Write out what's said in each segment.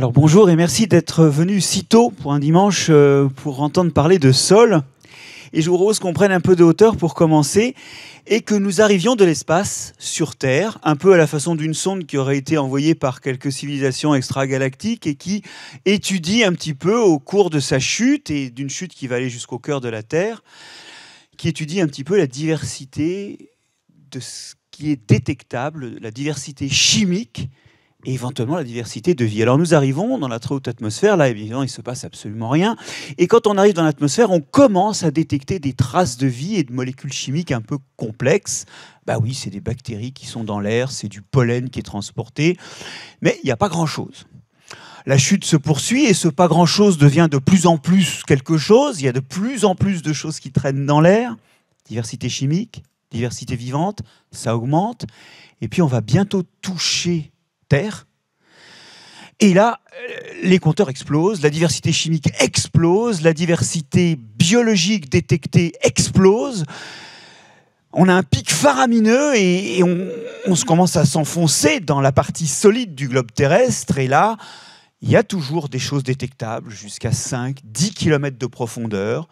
Alors bonjour et merci d'être venu si tôt pour un dimanche euh, pour entendre parler de sol. Et je vous propose qu'on prenne un peu de hauteur pour commencer et que nous arrivions de l'espace sur Terre, un peu à la façon d'une sonde qui aurait été envoyée par quelques civilisations extragalactiques et qui étudie un petit peu au cours de sa chute et d'une chute qui va aller jusqu'au cœur de la Terre, qui étudie un petit peu la diversité de ce qui est détectable, la diversité chimique et éventuellement la diversité de vie. Alors nous arrivons dans la très haute atmosphère, là évidemment il se passe absolument rien, et quand on arrive dans l'atmosphère, on commence à détecter des traces de vie et de molécules chimiques un peu complexes. Bah oui, c'est des bactéries qui sont dans l'air, c'est du pollen qui est transporté, mais il n'y a pas grand-chose. La chute se poursuit et ce pas grand-chose devient de plus en plus quelque chose, il y a de plus en plus de choses qui traînent dans l'air, diversité chimique, diversité vivante, ça augmente, et puis on va bientôt toucher Terre. Et là, euh, les compteurs explosent, la diversité chimique explose, la diversité biologique détectée explose. On a un pic faramineux et, on, se commence à s'enfoncer dans la partie solide du globe terrestre. Et là, il y a toujours des choses détectables jusqu'à 5, 10 km de profondeur.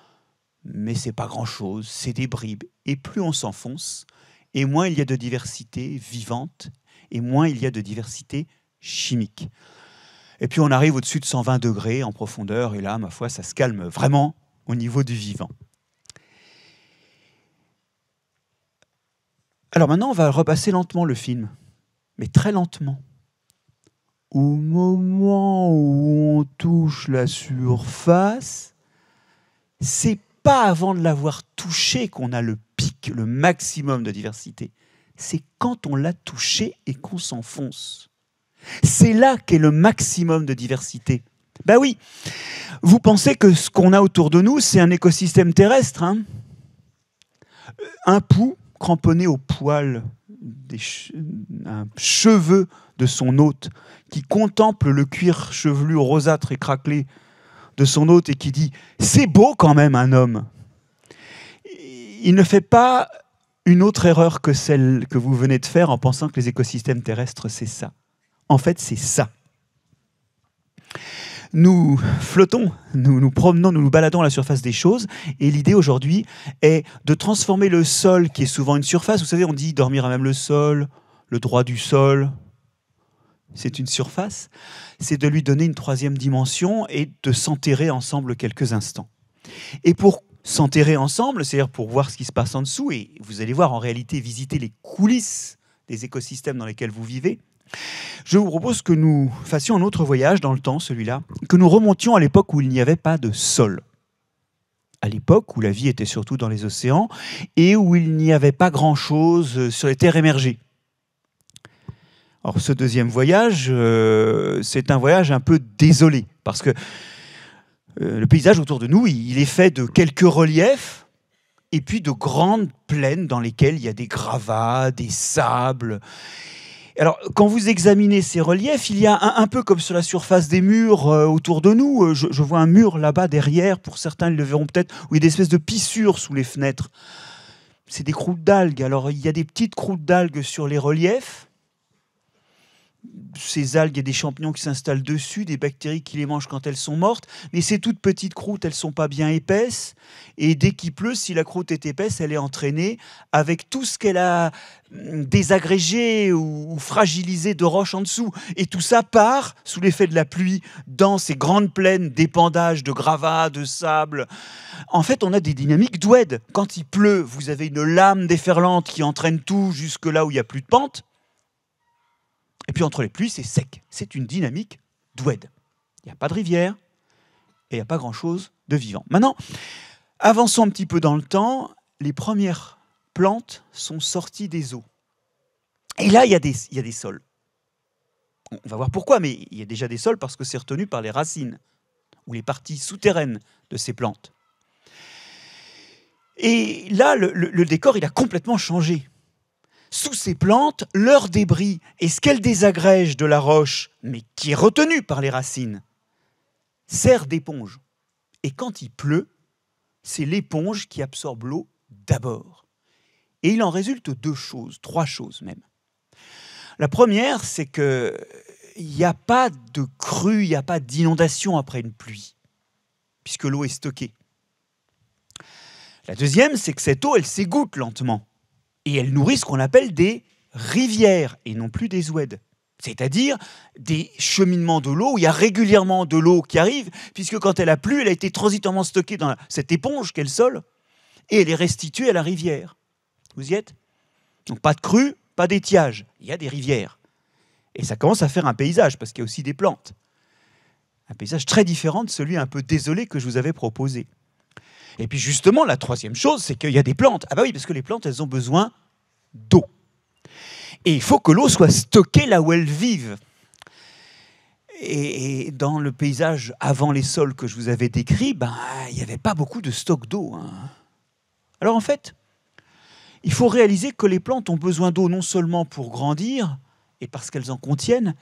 Mais c'est pas grand-chose, c'est des bribes. Et plus on s'enfonce, et moins il y a de diversité vivante et moins il y a de diversité chimique. Et puis on arrive au-dessus de 120 degrés en profondeur, et là, ma foi, ça se calme vraiment au niveau du vivant. Alors maintenant, on va repasser lentement le film, mais très lentement. Au moment où on touche la surface, c'est pas avant de l'avoir touché qu'on a le pic, le maximum de diversité c'est quand on l'a touché et qu'on s'enfonce. C'est là qu'est le maximum de diversité. Ben oui, vous pensez que ce qu'on a autour de nous, c'est un écosystème terrestre. Hein? Un pou cramponné au poil, des un cheveu de son hôte, qui contemple le cuir chevelu rosâtre et craquelé de son hôte et qui dit ⁇ C'est beau quand même un homme !⁇ Il ne fait pas une autre erreur que celle que vous venez de faire en pensant que les écosystèmes terrestres, c'est ça. En fait, c'est ça. Nous flottons, nous nous promenons, nous nous baladons à la surface des choses, et l'idée aujourd'hui est de transformer le sol, qui est souvent une surface, vous savez, on dit dormir à même le sol, le droit du sol, c'est une surface, c'est de lui donner une troisième dimension et de s'enterrer ensemble quelques instants. Et pour s'enterrer ensemble, c'est-à-dire pour voir ce qui se passe en dessous, et vous allez voir en réalité visiter les coulisses des écosystèmes dans lesquels vous vivez, je vous propose que nous fassions un autre voyage dans le temps, celui-là, que nous remontions à l'époque où il n'y avait pas de sol, à l'époque où la vie était surtout dans les océans et où il n'y avait pas grand-chose sur les terres émergées. Alors ce deuxième voyage, euh, c'est un voyage un peu désolé, parce que euh, le paysage autour de nous, il est fait de quelques reliefs et puis de grandes plaines dans lesquelles il y a des gravats, des sables. Alors, quand vous examinez ces reliefs, il y a un, peu comme sur la surface des murs euh, autour de nous. Euh, je, je vois un mur là-bas derrière, pour certains, ils le verront peut-être, où il y a des espèces de pissures sous les fenêtres. C'est des croûtes d'algues. Alors, il y a des petites croûtes d'algues sur les reliefs ces algues, a des champignons qui s'installent dessus, des bactéries qui les mangent quand elles sont mortes. Mais ces toutes petites croûtes, elles sont pas bien épaisses. Et dès qu'il pleut, si la croûte est épaisse, elle est entraînée avec tout ce qu'elle a hum, désagrégé ou fragilisé de roches en dessous. Et tout ça part, sous l'effet de la pluie, dans ces grandes plaines d'épandages, de gravats, de sable. En fait, on a des dynamiques d'oued. Quand il pleut, vous avez une lame déferlante qui entraîne tout jusque là où il n'y a plus de pente. Et puis entre les pluies, c'est sec. C'est une dynamique d'oued. Il n'y a pas de rivière et il n'y a pas grand-chose de vivant. Maintenant, avançons un petit peu dans le temps. Les premières plantes sont sorties des eaux. Et là, il y a des, sols. On va voir pourquoi, mais il y a déjà des sols parce que c'est retenu par les racines ou les parties souterraines de ces plantes. Et là, le, le décor, il a complètement changé sous ces plantes, leur débris et ce qu'elles désagrègent de la roche, mais qui est retenu par les racines, sert d'éponge. Et quand il pleut, c'est l'éponge qui absorbe l'eau d'abord. Et il en résulte deux choses, trois choses même. La première, c'est que il n'y a pas de crue, il n'y a pas d'inondation après une pluie, puisque l'eau est stockée. La deuxième, c'est que cette eau, elle s'égoutte lentement. Et elle nourrit ce qu'on appelle des rivières et non plus des ouèdes. C'est-à-dire des cheminements de l'eau où il y a régulièrement de l'eau qui arrive, puisque quand elle a plu, elle a été transitement stockée dans cette éponge qu'est le sol, et elle est restituée à la rivière. Vous y êtes? Donc pas de crue, pas d'étiage, il y a des rivières. Et ça commence à faire un paysage, parce qu'il y a aussi des plantes. Un paysage très différent de celui un peu désolé que je vous avais proposé. Et puis justement, la troisième chose, c'est qu'il y a des plantes. Ah bah oui, parce que les plantes, elles ont besoin d'eau. Et il faut que l'eau soit stockée là où elles vivent. Et dans le paysage avant les sols que je vous avais décrit, ben, il n'y avait pas beaucoup de stock d'eau. Hein. Alors en fait, il faut réaliser que les plantes ont besoin d'eau non seulement pour grandir, et parce qu'elles en contiennent,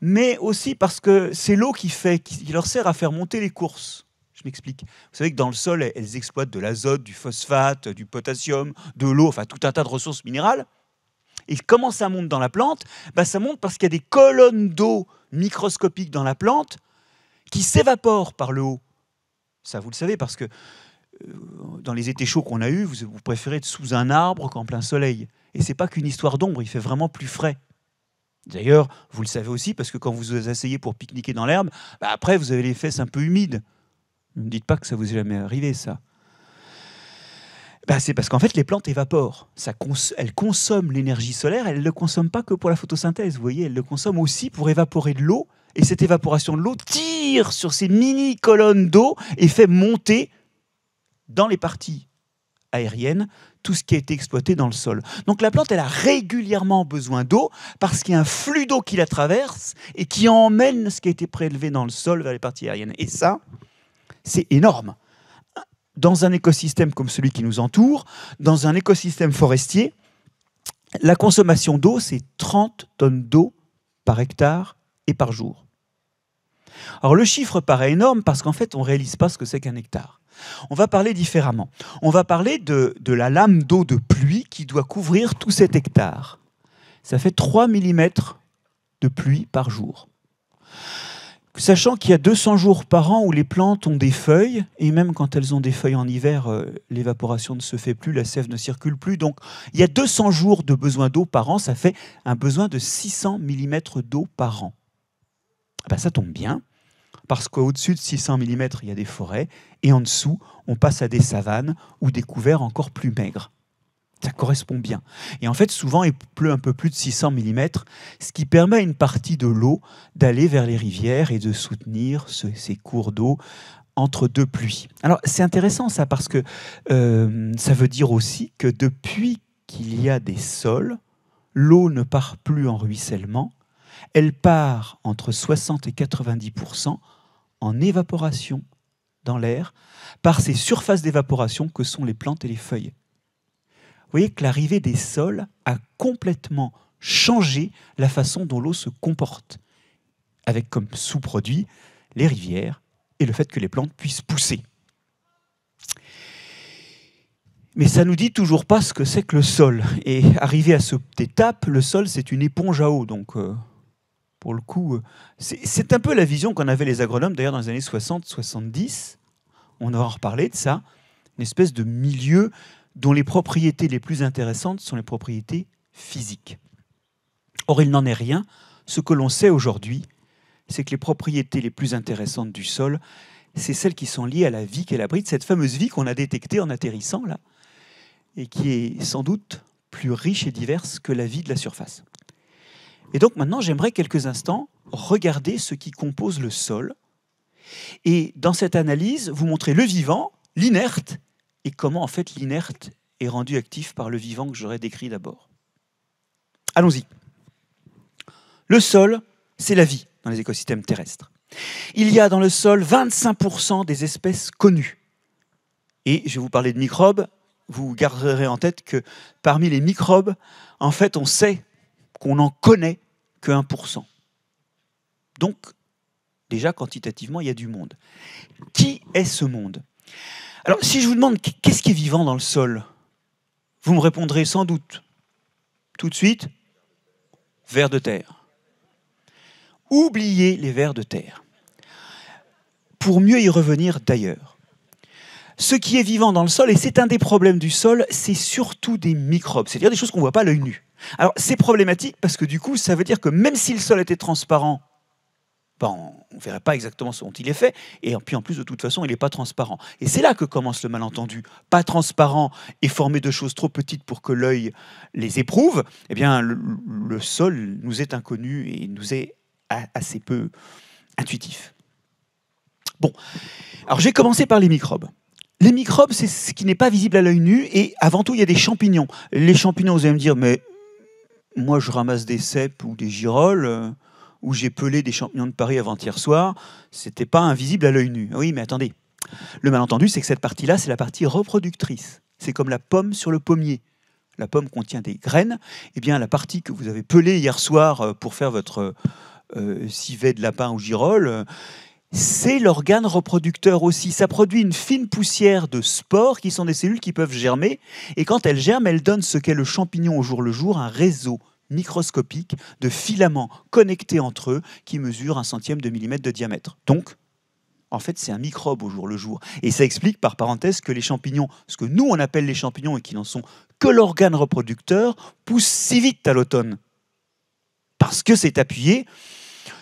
mais aussi parce que c'est l'eau qui, qui leur sert à faire monter les courses. M'explique. Vous savez que dans le sol, elles exploitent de l'azote, du phosphate, du potassium, de l'eau, enfin tout un tas de ressources minérales. Et comment ça monte dans la plante? Bah, Ça monte parce qu'il y a des colonnes d'eau microscopiques dans la plante qui s'évaporent par le haut. Ça, vous le savez, parce que euh, dans les étés chauds qu'on a eus, vous, préférez être sous un arbre qu'en plein soleil. Et c'est pas qu'une histoire d'ombre, il fait vraiment plus frais. D'ailleurs, vous le savez aussi, parce que quand vous vous asseyez pour pique-niquer dans l'herbe, bah, après, vous avez les fesses un peu humides. Ne me dites pas que ça vous est jamais arrivé, ça. Ben, c'est parce qu'en fait, les plantes évaporent. Ça elles consomment l'énergie solaire, elles ne le consomment pas que pour la photosynthèse, vous voyez, elles le consomment aussi pour évaporer de l'eau. Et cette évaporation de l'eau tire sur ces mini colonnes d'eau et fait monter dans les parties aériennes tout ce qui a été exploité dans le sol. Donc la plante, elle a régulièrement besoin d'eau parce qu'il y a un flux d'eau qui la traverse et qui emmène ce qui a été prélevé dans le sol vers les parties aériennes. Et ça, c'est énorme. Dans un écosystème comme celui qui nous entoure, dans un écosystème forestier, la consommation d'eau, c'est 30 tonnes d'eau par hectare et par jour. Alors le chiffre paraît énorme parce qu'en fait, on ne réalise pas ce que c'est qu'un hectare. On va parler différemment. On va parler de, de la lame d'eau de pluie qui doit couvrir tout cet hectare. Ça fait 3 mm de pluie par jour. Sachant qu'il y a 200 jours par an où les plantes ont des feuilles, et même quand elles ont des feuilles en hiver, euh, l'évaporation ne se fait plus, la sève ne circule plus. Donc il y a 200 jours de besoin d'eau par an, ça fait un besoin de 600 mm d'eau par an. Ah ben, ça tombe bien, parce qu'au-dessus de 600 mm, il y a des forêts, et en dessous, on passe à des savanes ou des couverts encore plus maigres ça correspond bien. Et en fait, souvent, il pleut un peu plus de 600 mm, ce qui permet à une partie de l'eau d'aller vers les rivières et de soutenir ces cours d'eau entre deux pluies. Alors, c'est intéressant ça, parce que euh, ça veut dire aussi que depuis qu'il y a des sols, l'eau ne part plus en ruissellement, elle part entre 60 et 90% en évaporation dans l'air par ces surfaces d'évaporation que sont les plantes et les feuilles voyez que l'arrivée des sols a complètement changé la façon dont l'eau se comporte, avec comme sous-produit les rivières et le fait que les plantes puissent pousser. Mais ça nous dit toujours pas ce que c'est que le sol. Et arrivé à cette étape, le sol, c'est une éponge à eau. Donc, euh, pour le coup, euh, c'est un peu la vision qu'en avaient les agronomes, d'ailleurs, dans les années 60-70. On va en de ça. Une espèce de milieu dont les propriétés les plus intéressantes sont les propriétés physiques. Or, il n'en est rien. Ce que l'on sait aujourd'hui, c'est que les propriétés les plus intéressantes du sol, c'est celles qui sont liées à la vie qu'elle abrite, cette fameuse vie qu'on a détectée en atterrissant là, et qui est sans doute plus riche et diverse que la vie de la surface. Et donc maintenant, j'aimerais quelques instants regarder ce qui compose le sol, et dans cette analyse, vous montrer le vivant, l'inerte, et comment en fait l'inerte est rendu actif par le vivant que j'aurais décrit d'abord? Allons-y. Le sol, c'est la vie dans les écosystèmes terrestres. Il y a dans le sol 25% des espèces connues. Et je vais vous parler de microbes. Vous garderez en tête que parmi les microbes, en fait, on sait qu'on n'en connaît que 1%. Donc, déjà, quantitativement, il y a du monde. Qui est ce monde? Alors, si je vous demande qu'est-ce qui est vivant dans le sol, vous me répondrez sans doute tout de suite vers de terre. oubliez les vers de terre. Pour mieux y revenir d'ailleurs. Ce qui est vivant dans le sol, et c'est un des problèmes du sol, c'est surtout des microbes, c'est-à-dire des choses qu'on ne voit pas à l'œil nu. Alors c'est problématique parce que du coup, ça veut dire que même si le sol était transparent, ben, on ne verrait pas exactement ce dont il est fait, et puis en plus de toute façon, il n'est pas transparent. Et c'est là que commence le malentendu. Pas transparent et formé de choses trop petites pour que l'œil les éprouve, eh bien le, sol nous est inconnu et nous est assez peu intuitif. Bon, alors j'ai commencé par les microbes. Les microbes, c'est ce qui n'est pas visible à l'œil nu, et avant tout, il y a des champignons. Les champignons, vous allez me dire, mais moi je ramasse des cèpes ou des girolles, euh, ou j'ai pelé des champignons de Paris avant-hier soir, c'était pas invisible à l'œil nu. Oui, mais attendez. Le malentendu, c'est que cette partie-là, c'est la partie reproductrice. C'est comme la pomme sur le pommier. La pomme contient des graines. Eh bien, la partie que vous avez pelée hier soir euh, pour faire votre euh, civet de lapin ou girole, c'est l'organe reproducteur aussi. Ça produit une fine poussière de spores qui sont des cellules qui peuvent germer. Et quand elles germent, elles donnent ce qu'est le champignon au jour le jour, un réseau microscopique de filaments connectés entre eux qui mesurent un centième de millimètre de diamètre. Donc, en fait, c'est un microbe au jour le jour. Et ça explique, par parenthèse, que les champignons, ce que nous on appelle les champignons et qui n'en sont que l'organe reproducteur, poussent si vite à l'automne. Parce que c'est appuyé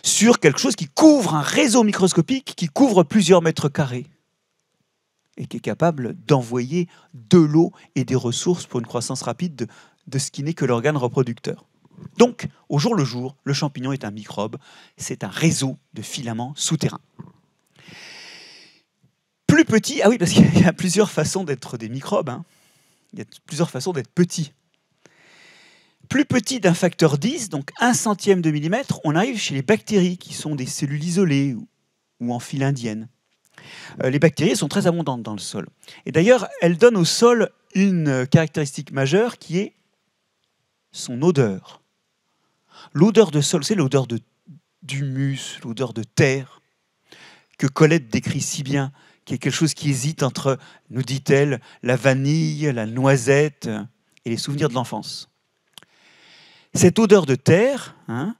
sur quelque chose qui couvre un réseau microscopique qui couvre plusieurs mètres carrés et qui est capable d'envoyer de l'eau et des ressources pour une croissance rapide de, de ce qui n'est que l'organe reproducteur. Donc, au jour le jour, le champignon est un microbe, c'est un réseau de filaments souterrains. Plus petit, ah oui, parce qu'il y a plusieurs façons d'être des microbes, hein. il y a plusieurs façons d'être petits. Plus petit d'un facteur 10, donc un centième de millimètre, on arrive chez les bactéries, qui sont des cellules isolées ou en file indienne. Euh, les bactéries sont très abondantes dans le sol. Et d'ailleurs, elles donnent au sol une caractéristique majeure qui est son odeur. L'odeur de sol, c'est l'odeur d'humus, l'odeur de terre, que Colette décrit si bien, qui est quelque chose qui hésite entre, nous dit-elle, la vanille, la noisette et les souvenirs de l'enfance. Cette odeur de terre, hein,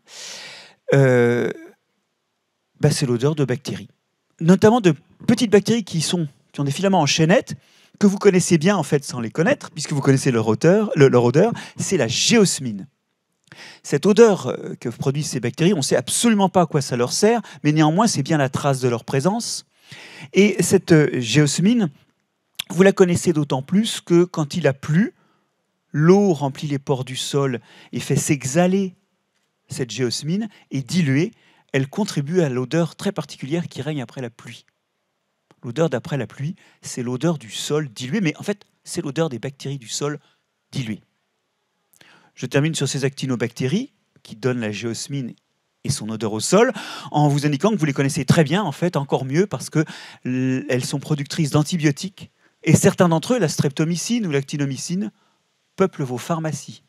euh, bah, c'est l'odeur de bactéries, notamment de petites bactéries qui, sont, qui ont des filaments en chaînette, que vous connaissez bien en fait sans les connaître, puisque vous connaissez leur, leur odeur, c'est la géosmine. Cette odeur euh, que produisent ces bactéries, on ne sait absolument pas à quoi ça leur sert, mais néanmoins, c'est bien la trace de leur présence. Et cette euh, géosmine, vous la connaissez d'autant plus que quand il a plu, l'eau remplit les pores du sol et fait s'exhaler cette géosmine et diluée, elle contribue à l'odeur très particulière qui règne après la pluie. L'odeur d'après la pluie, c'est l'odeur du sol dilué, mais en fait, c'est l'odeur des bactéries du sol diluées. Je termine sur ces actinobactéries qui donnent la géosmine et son odeur au sol, en vous indiquant que vous les connaissez très bien, en fait, encore mieux, parce qu'elles sont productrices d'antibiotiques, et certains d'entre eux, la streptomycine ou l'actinomycine, peuplent vos pharmacies.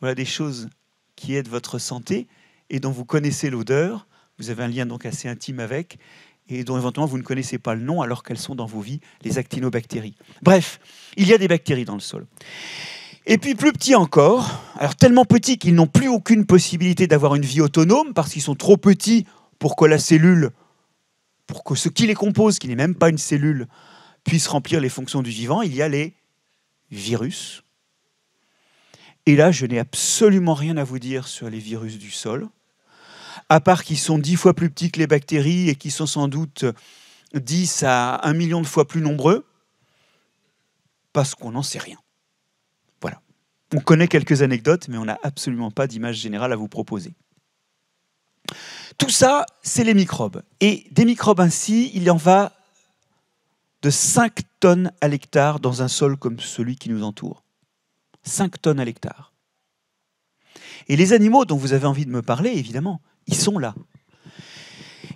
Voilà des choses qui aident votre santé et dont vous connaissez l'odeur, vous avez un lien donc assez intime avec, et dont éventuellement vous ne connaissez pas le nom alors qu'elles sont dans vos vies, les actinobactéries. Bref, il y a des bactéries dans le sol. Et puis plus petits encore, alors tellement petits qu'ils n'ont plus aucune possibilité d'avoir une vie autonome parce qu'ils sont trop petits pour que la cellule, pour que ce qui les compose, qui n'est même pas une cellule, puisse remplir les fonctions du vivant, il y a les virus. Et là, je n'ai absolument rien à vous dire sur les virus du sol à part qu'ils sont dix fois plus petits que les bactéries et qui sont sans doute 10 à 1 million de fois plus nombreux, parce qu'on n'en sait rien. On connaît quelques anecdotes, mais on n'a absolument pas d'image générale à vous proposer. Tout ça, c'est les microbes. Et des microbes ainsi, il y en va de 5 tonnes à l'hectare dans un sol comme celui qui nous entoure. 5 tonnes à l'hectare. Et les animaux dont vous avez envie de me parler, évidemment, ils sont là.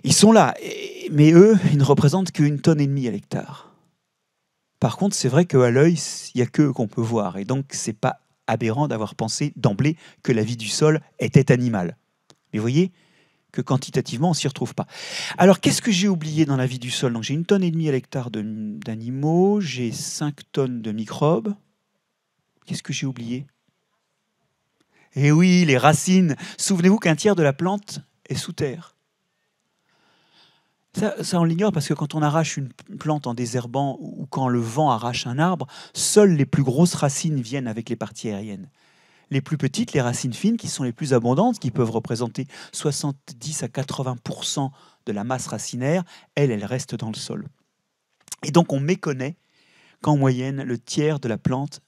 Ils sont là, mais eux, ils ne représentent qu'une tonne et demie à l'hectare. Par contre, c'est vrai qu'à l'œil, il n'y a qu'eux qu'on peut voir, et donc c'est pas aberrant d'avoir pensé d'emblée que la vie du sol était animale. Mais vous voyez que quantitativement, on s'y retrouve pas. Alors, qu'est-ce que j'ai oublié dans la vie du sol? J'ai une tonne et demie à l'hectare d'animaux, j'ai 5 tonnes de microbes. Qu'est-ce que j'ai oublié? Eh oui, les racines. Souvenez-vous qu'un tiers de la plante est sous terre. Ça, on l'ignore parce que quand on arrache une plante en désherbant ou quand le vent arrache un arbre, seules les plus grosses racines viennent avec les parties aériennes. Les plus petites, les racines fines, qui sont les plus abondantes, qui peuvent représenter 70 à 80% de la masse racinaire, elles, elles restent dans le sol. Et donc on méconnaît qu'en moyenne, le tiers de la plante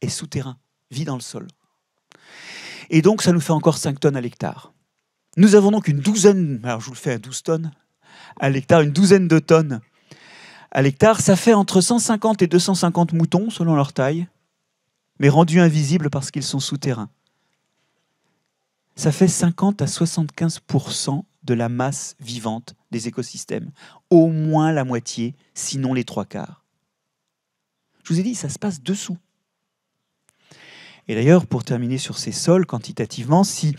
est souterrain, vit dans le sol. Et donc ça nous fait encore 5 tonnes à l'hectare. Nous avons donc une douzaine, alors je vous le fais à 12 tonnes, à l'hectare, une douzaine de tonnes à l'hectare. Ça fait entre 150 et 250 moutons selon leur taille, mais rendus invisibles parce qu'ils sont souterrains. Ça fait 50 à 75% de la masse vivante des écosystèmes. Au moins la moitié, sinon les trois quarts. Je vous ai dit, ça se passe dessous. Et d'ailleurs, pour terminer sur ces sols, quantitativement, si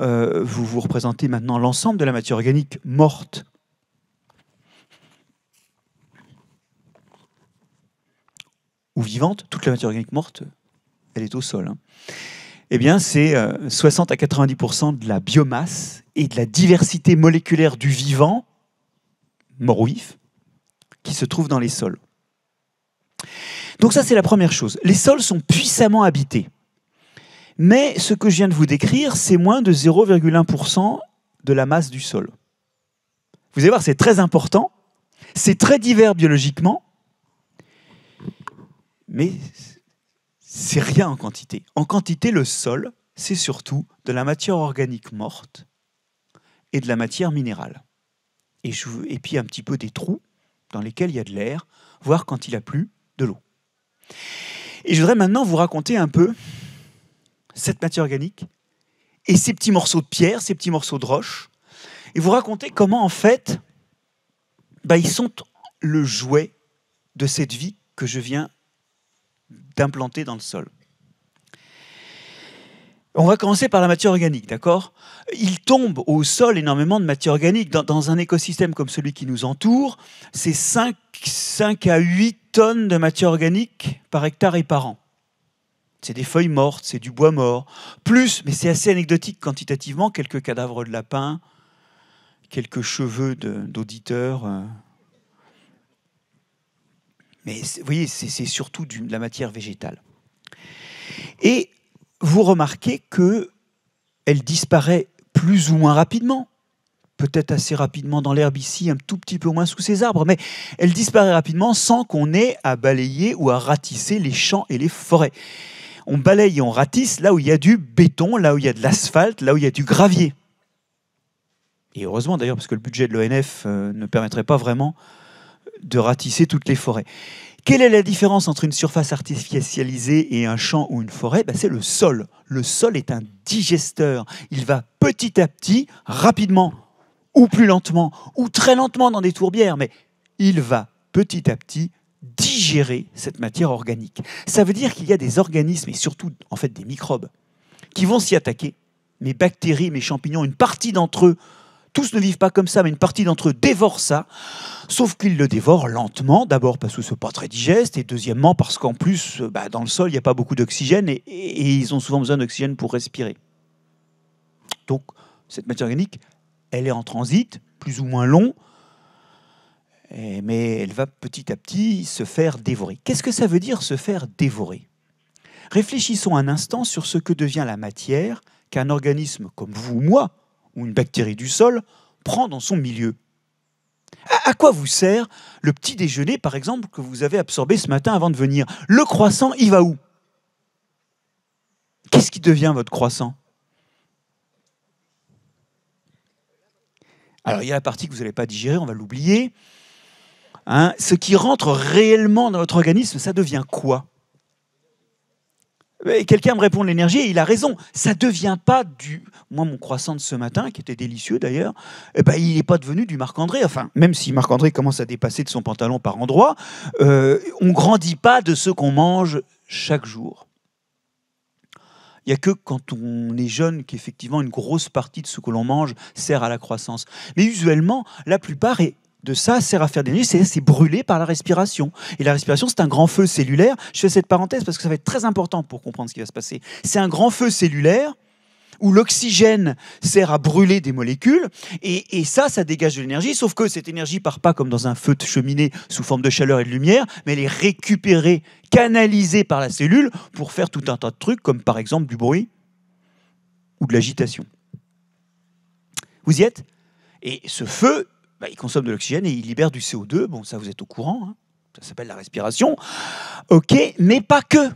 euh, vous vous représentez maintenant l'ensemble de la matière organique morte, ou vivante, toute la matière organique morte, elle est au sol. Hein. Eh bien, c'est 60 euh, à 90% de la biomasse et de la diversité moléculaire du vivant, mort ou vif, qui se trouve dans les sols. Donc ça, c'est la première chose. Les sols sont puissamment habités. Mais ce que je viens de vous décrire, c'est moins de 0,1% de la masse du sol. Vous allez voir, c'est très important, c'est très divers biologiquement, mais c'est rien en quantité. En quantité, le sol, c'est surtout de la matière organique morte et de la matière minérale. Et, et puis un petit peu des trous dans lesquels il y a de l'air, voire quand il a plu, de l'eau. Et je voudrais maintenant vous raconter un peu cette matière organique et ces petits morceaux de pierre, ces petits morceaux de roche, et vous raconter comment en fait, bah, ils sont le jouet de cette vie que je viens d'implanter dans le sol. On va commencer par la matière organique, d'accord? Il tombe au sol énormément de matière organique. Dans, un écosystème comme celui qui nous entoure, c'est 5, 5 à 8 tonnes de matière organique par hectare et par an. C'est des feuilles mortes, c'est du bois mort. Plus, mais c'est assez anecdotique quantitativement, quelques cadavres de lapins, quelques cheveux d'auditeurs. Euh. Mais vous voyez, c'est surtout de la matière végétale. Et vous remarquez que elle disparaît plus ou moins rapidement. Peut-être assez rapidement dans l'herbe ici, un tout petit peu moins sous ces arbres, mais elle disparaît rapidement sans qu'on ait à balayer ou à ratisser les champs et les forêts on balaye et on ratisse là où il y a du béton, là où il y a de l'asphalte, là où il y a du gravier. Et heureusement d'ailleurs, parce que le budget de l'ONF euh, ne permettrait pas vraiment de ratisser toutes les forêts. Quelle est la différence entre une surface artificialisée et un champ ou une forêt? Ben, C'est le sol. Le sol est un digesteur. Il va petit à petit, rapidement, ou plus lentement, ou très lentement dans des tourbières, mais il va petit à petit digérer cette matière organique. Ça veut dire qu'il y a des organismes, et surtout en fait des microbes, qui vont s'y attaquer. Mes bactéries, mes champignons, une partie d'entre eux, tous ne vivent pas comme ça, mais une partie d'entre eux dévorent ça, sauf qu'ils le dévorent lentement, d'abord parce que ce n'est pas très digeste, et deuxièmement parce qu'en plus, bah, dans le sol, il n'y a pas beaucoup d'oxygène, et ils ont souvent besoin d'oxygène pour respirer. Donc, cette matière organique, elle est en transit, plus ou moins long, mais elle va petit à petit se faire dévorer. Qu'est-ce que ça veut dire se faire dévorer? Réfléchissons un instant sur ce que devient la matière qu'un organisme comme vous ou moi, ou une bactérie du sol, prend dans son milieu. À quoi vous sert le petit déjeuner, par exemple, que vous avez absorbé ce matin avant de venir? Le croissant, il va où? Qu'est-ce qui devient votre croissant? Alors, il y a la partie que vous n'allez pas digérer, on va l'oublier. Hein, ce qui rentre réellement dans votre organisme, ça devient quoi? Quelqu'un me répond l'énergie et il a raison. Ça ne devient pas du. Moi, mon croissant de ce matin, qui était délicieux d'ailleurs, eh ben, il n'est pas devenu du Marc-André. Enfin, même si Marc-André commence à dépasser de son pantalon par endroits, euh, on ne grandit pas de ce qu'on mange chaque jour. Il n'y a que quand on est jeune qu'effectivement une grosse partie de ce que l'on mange sert à la croissance. Mais usuellement, la plupart est de ça sert à faire des nuits, c'est brûlé par la respiration. Et la respiration, c'est un grand feu cellulaire. Je fais cette parenthèse parce que ça va être très important pour comprendre ce qui va se passer. C'est un grand feu cellulaire où l'oxygène sert à brûler des molécules, et, ça, ça dégage de l'énergie, sauf que cette énergie part pas comme dans un feu de cheminée sous forme de chaleur et de lumière, mais elle est récupérée, canalisée par la cellule pour faire tout un tas de trucs, comme par exemple du bruit ou de l'agitation. Vous y êtes? Et ce feu, bah, il consomme de l'oxygène et il libère du CO2, bon ça vous êtes au courant, hein. ça s'appelle la respiration, ok, mais pas que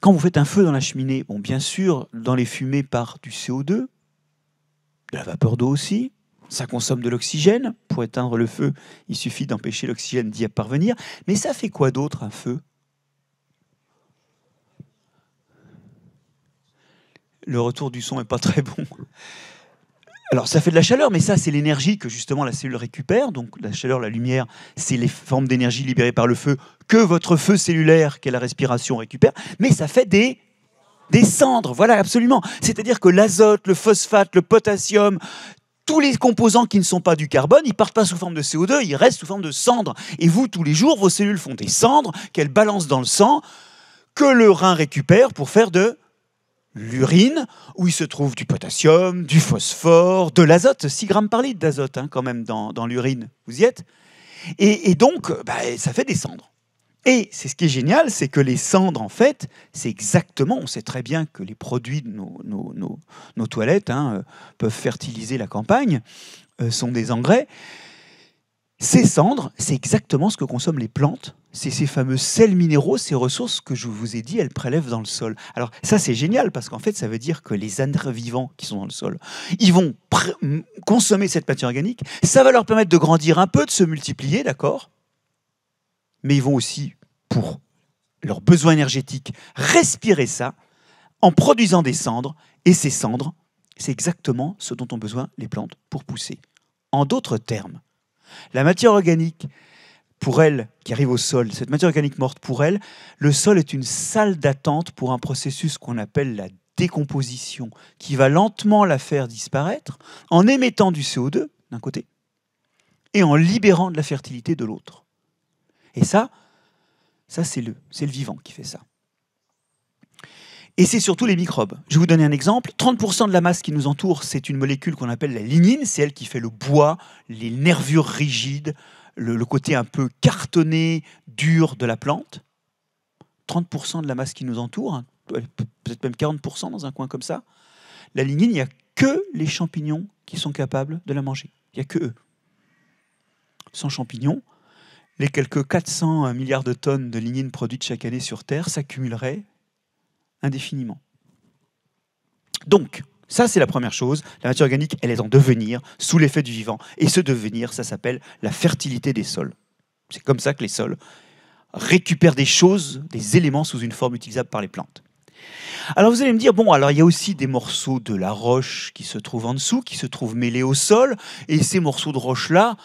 quand vous faites un feu dans la cheminée, bon, bien sûr, dans les fumées part du CO2, de la vapeur d'eau aussi. Ça consomme de l'oxygène. Pour éteindre le feu, il suffit d'empêcher l'oxygène d'y parvenir. Mais ça fait quoi d'autre un feu? Le retour du son n'est pas très bon. Alors ça fait de la chaleur, mais ça c'est l'énergie que justement la cellule récupère. Donc la chaleur, la lumière, c'est les formes d'énergie libérées par le feu que votre feu cellulaire, qu'est la respiration, récupère. Mais ça fait des des cendres, voilà absolument. C'est-à-dire que l'azote, le phosphate, le potassium, tous les composants qui ne sont pas du carbone, ils partent pas sous forme de CO2, ils restent sous forme de cendres. Et vous, tous les jours, vos cellules font des cendres qu'elles balancent dans le sang, que le rein récupère pour faire de l'urine, où il se trouve du potassium, du phosphore, de l'azote, 6 grammes par litre d'azote hein, quand même dans, l'urine. Vous y êtes et, donc, bah, ça fait des cendres. Et c'est ce qui est génial, c'est que les cendres, en fait, c'est exactement, on sait très bien que les produits de nos, toilettes hein, euh, peuvent fertiliser la campagne, euh, sont des engrais. Ces cendres, c'est exactement ce que consomment les plantes c'est ces fameux sels minéraux, ces ressources que je vous ai dit, elles prélèvent dans le sol. Alors ça, c'est génial parce qu'en fait, ça veut dire que les êtres vivants qui sont dans le sol, ils vont consommer cette matière organique. Ça va leur permettre de grandir un peu, de se multiplier, d'accord? Mais ils vont aussi, pour leurs besoins énergétiques, respirer ça en produisant des cendres. Et ces cendres, c'est exactement ce dont ont besoin les plantes pour pousser. En d'autres termes, la matière organique, pour elle, qui arrive au sol, cette matière organique morte, pour elle, le sol est une salle d'attente pour un processus qu'on appelle la décomposition, qui va lentement la faire disparaître en émettant du CO2 d'un côté et en libérant de la fertilité de l'autre. Et ça, c'est le vivant qui fait ça. Et c'est surtout les microbes. Je vais vous donner un exemple. 30% de la masse qui nous entoure, c'est une molécule qu'on appelle la lignine. C'est elle qui fait le bois, les nervures rigides, le, côté un peu cartonné, dur de la plante. 30% de la masse qui nous entoure, hein, peut-être même 40% dans un coin comme ça. La lignine, il n'y a que les champignons qui sont capables de la manger. Il n'y a que eux. Sans champignons, les quelques 400 milliards de tonnes de lignine produites chaque année sur Terre s'accumuleraient indéfiniment. Donc, ça, c'est la première chose. La matière organique, elle est en devenir, sous l'effet du vivant. Et ce devenir, ça s'appelle la fertilité des sols. C'est comme ça que les sols récupèrent des choses, des éléments sous une forme utilisable par les plantes. Alors vous allez me dire, bon, alors il y a aussi des morceaux de la roche qui se trouvent en dessous, qui se trouvent mêlés au sol, et ces morceaux de roche-là,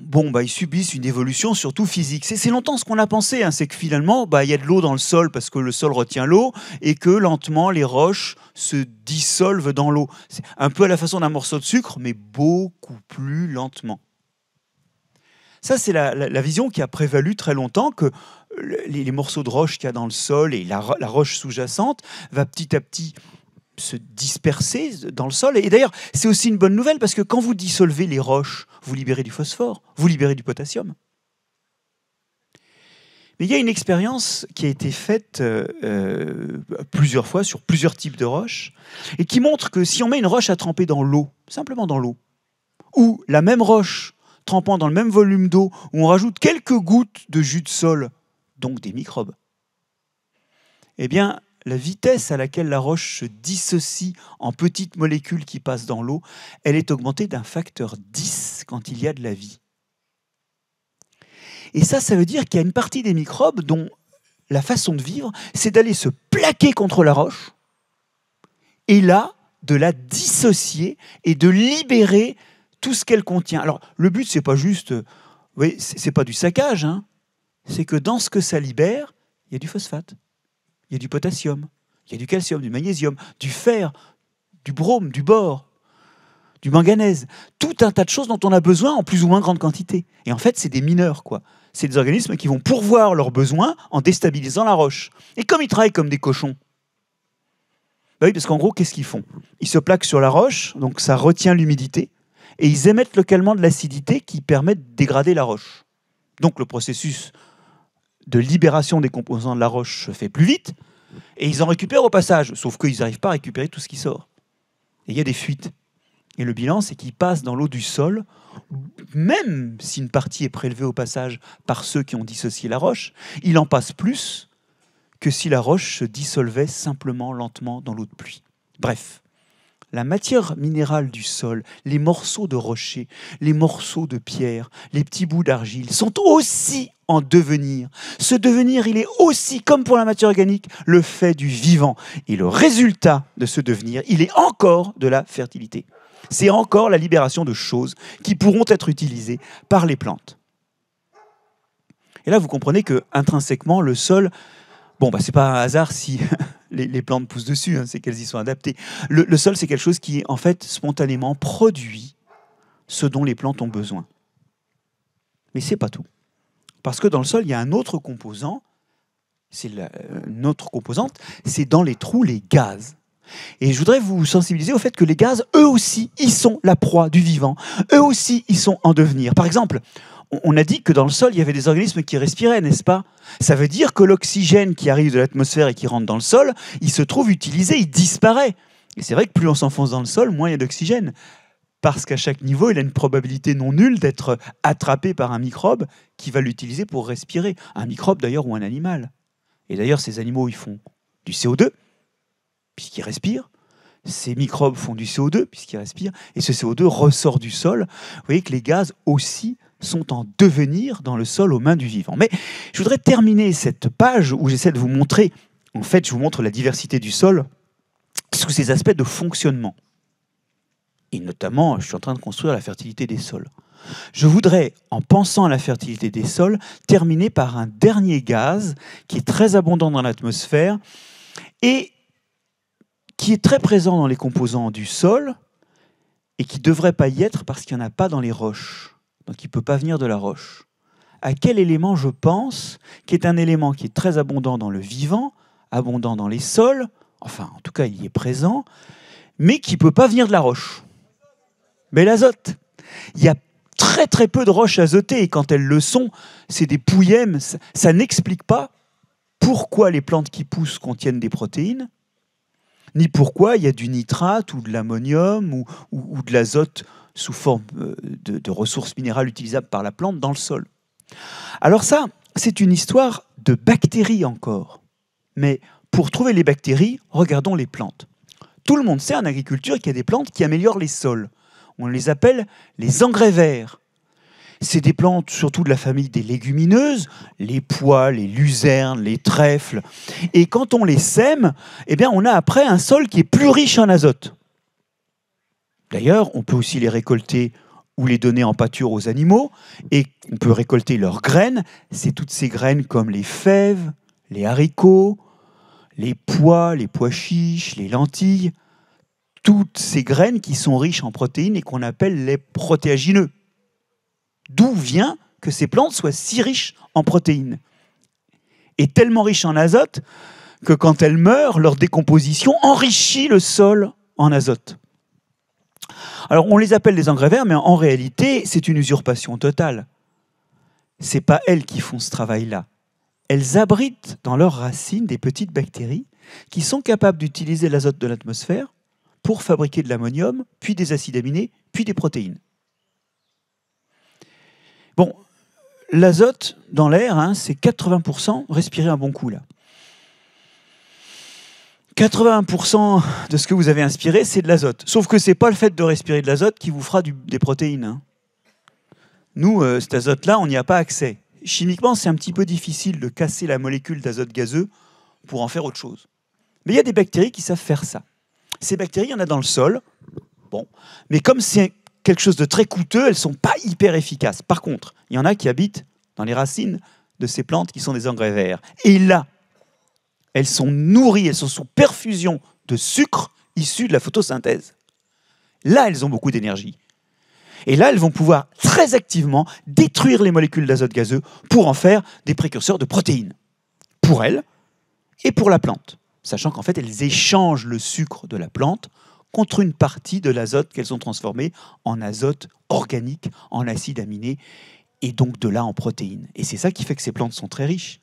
bon, bah, ils subissent une évolution surtout physique. C'est longtemps ce qu'on a pensé, hein, c'est que finalement, bah, il y a de l'eau dans le sol parce que le sol retient l'eau et que lentement les roches se dissolvent dans l'eau. C'est un peu à la façon d'un morceau de sucre, mais beaucoup plus lentement. Ça, c'est la, vision qui a prévalu très longtemps, que les, morceaux de roche qu'il y a dans le sol et la roche sous-jacente va petit à petit se disperser dans le sol. Et d'ailleurs, c'est aussi une bonne nouvelle parce que quand vous dissolvez les roches, vous libérez du phosphore, vous libérez du potassium. Mais il y a une expérience qui a été faite euh, euh, plusieurs fois sur plusieurs types de roches et qui montre que si on met une roche à tremper dans l'eau, simplement dans l'eau, ou la même roche trempant dans le même volume d'eau, où on rajoute quelques gouttes de jus de sol, donc des microbes, eh bien, la vitesse à laquelle la roche se dissocie en petites molécules qui passent dans l'eau, elle est augmentée d'un facteur 10 quand il y a de la vie. Et ça, ça veut dire qu'il y a une partie des microbes dont la façon de vivre, c'est d'aller se plaquer contre la roche, et là, de la dissocier et de libérer tout ce qu'elle contient. Alors, le but, c'est pas juste, oui, c'est pas du saccage, hein. c'est que dans ce que ça libère, il y a du phosphate il y a du potassium, il y a du calcium, du magnésium, du fer, du brome, du bore, du manganèse, tout un tas de choses dont on a besoin en plus ou moins grande quantité. Et en fait, c'est des mineurs, quoi. C'est des organismes qui vont pourvoir leurs besoins en déstabilisant la roche. Et comme ils travaillent comme des cochons, Bah parce qu'en gros, qu'est-ce qu'ils font? Ils se plaquent sur la roche, donc ça retient l'humidité, et ils émettent localement de l'acidité qui permet de dégrader la roche. Donc le processus de libération des composants de la roche se fait plus vite, et ils en récupèrent au passage, sauf qu'ils n'arrivent pas à récupérer tout ce qui sort. Et il y a des fuites. Et le bilan, c'est qu'ils passent dans l'eau du sol, même si une partie est prélevée au passage par ceux qui ont dissocié la roche, il en passe plus que si la roche se dissolvait simplement lentement dans l'eau de pluie. Bref, la matière minérale du sol, les morceaux de rocher, les morceaux de pierre, les petits bouts d'argile sont aussi en devenir. Ce devenir, il est aussi, comme pour la matière organique, le fait du vivant. Et le résultat de ce devenir, il est encore de la fertilité. C'est encore la libération de choses qui pourront être utilisées par les plantes. Et là, vous comprenez que intrinsèquement, le sol, bon, bah, c'est pas un hasard si les, plantes poussent dessus, hein, c'est qu'elles y sont adaptées. Le, sol, c'est quelque chose qui, en fait, spontanément produit ce dont les plantes ont besoin. Mais c'est pas tout. Parce que dans le sol, il y a un autre composant, c'est autre composante, c'est dans les trous les gaz. Et je voudrais vous sensibiliser au fait que les gaz, eux aussi, ils sont la proie du vivant. Eux aussi, ils sont en devenir. Par exemple, on a dit que dans le sol, il y avait des organismes qui respiraient, n'est-ce pas? Ça veut dire que l'oxygène qui arrive de l'atmosphère et qui rentre dans le sol, il se trouve utilisé, il disparaît. Et c'est vrai que plus on s'enfonce dans le sol, moins il y a d'oxygène. Parce qu'à chaque niveau, il a une probabilité non nulle d'être attrapé par un microbe qui va l'utiliser pour respirer. Un microbe d'ailleurs ou un animal. Et d'ailleurs, ces animaux, ils font du CO2, puisqu'ils respirent. Ces microbes font du CO2, puisqu'ils respirent. Et ce CO2 ressort du sol. Vous voyez que les gaz aussi sont en devenir dans le sol aux mains du vivant. Mais je voudrais terminer cette page où j'essaie de vous montrer, en fait, je vous montre la diversité du sol sous ses aspects de fonctionnement. Et notamment, je suis en train de construire la fertilité des sols. Je voudrais, en pensant à la fertilité des sols, terminer par un dernier gaz qui est très abondant dans l'atmosphère et qui est très présent dans les composants du sol et qui ne devrait pas y être parce qu'il n'y en a pas dans les roches. Donc il ne peut pas venir de la roche. À quel élément je pense qui est un élément qui est très abondant dans le vivant, abondant dans les sols, enfin en tout cas il y est présent, mais qui ne peut pas venir de la roche? Mais l'azote. Il y a très très peu de roches azotées et quand elles le sont, c'est des pouillèmes. Ça n'explique pas pourquoi les plantes qui poussent contiennent des protéines ni pourquoi il y a du nitrate ou de l'ammonium ou, de l'azote sous forme euh, de, ressources minérales utilisables par la plante dans le sol. Alors ça, c'est une histoire de bactéries encore. Mais pour trouver les bactéries, regardons les plantes. Tout le monde sait en agriculture qu'il y a des plantes qui améliorent les sols. On les appelle les engrais verts. C'est des plantes surtout de la famille des légumineuses, les pois, les luzernes, les trèfles. Et quand on les sème, eh bien, on a après un sol qui est plus riche en azote. D'ailleurs, on peut aussi les récolter ou les donner en pâture aux animaux, et on peut récolter leurs graines. C'est toutes ces graines comme les fèves, les haricots, les pois, les pois chiches, les lentilles, toutes ces graines qui sont riches en protéines et qu'on appelle les protéagineux. D'où vient que ces plantes soient si riches en protéines et tellement riches en azote que quand elles meurent, leur décomposition enrichit le sol en azote. Alors on les appelle des engrais verts, mais en réalité c'est une usurpation totale. C'est pas elles qui font ce travail-là. Elles abritent dans leurs racines des petites bactéries qui sont capables d'utiliser l'azote de l'atmosphère pour fabriquer de l'ammonium, puis des acides aminés, puis des protéines. Bon, l'azote dans l'air, hein, c'est 80% respirer un bon coup là. 80% de ce que vous avez inspiré, c'est de l'azote. Sauf que ce n'est pas le fait de respirer de l'azote qui vous fera des protéines. Hein. Nous, euh, cet azote-là, on n'y a pas accès. Chimiquement, c'est un petit peu difficile de casser la molécule d'azote gazeux pour en faire autre chose. Mais il y a des bactéries qui savent faire ça. Ces bactéries, il y en a dans le sol. Bon, mais comme c'est quelque chose de très coûteux, elles ne sont pas hyper efficaces. Par contre, il y en a qui habitent dans les racines de ces plantes qui sont des engrais verts. Et là, elles sont nourries, elles sont sous perfusion de sucre issu de la photosynthèse. Là, elles ont beaucoup d'énergie. Et là, elles vont pouvoir très activement détruire les molécules d'azote gazeux pour en faire des précurseurs de protéines. Pour elles et pour la plante. sachant qu'en fait, elles échangent le sucre de la plante contre une partie de l'azote qu'elles ont transformé en azote organique, en acide aminé, et donc de là en protéines. Et c'est ça qui fait que ces plantes sont très riches.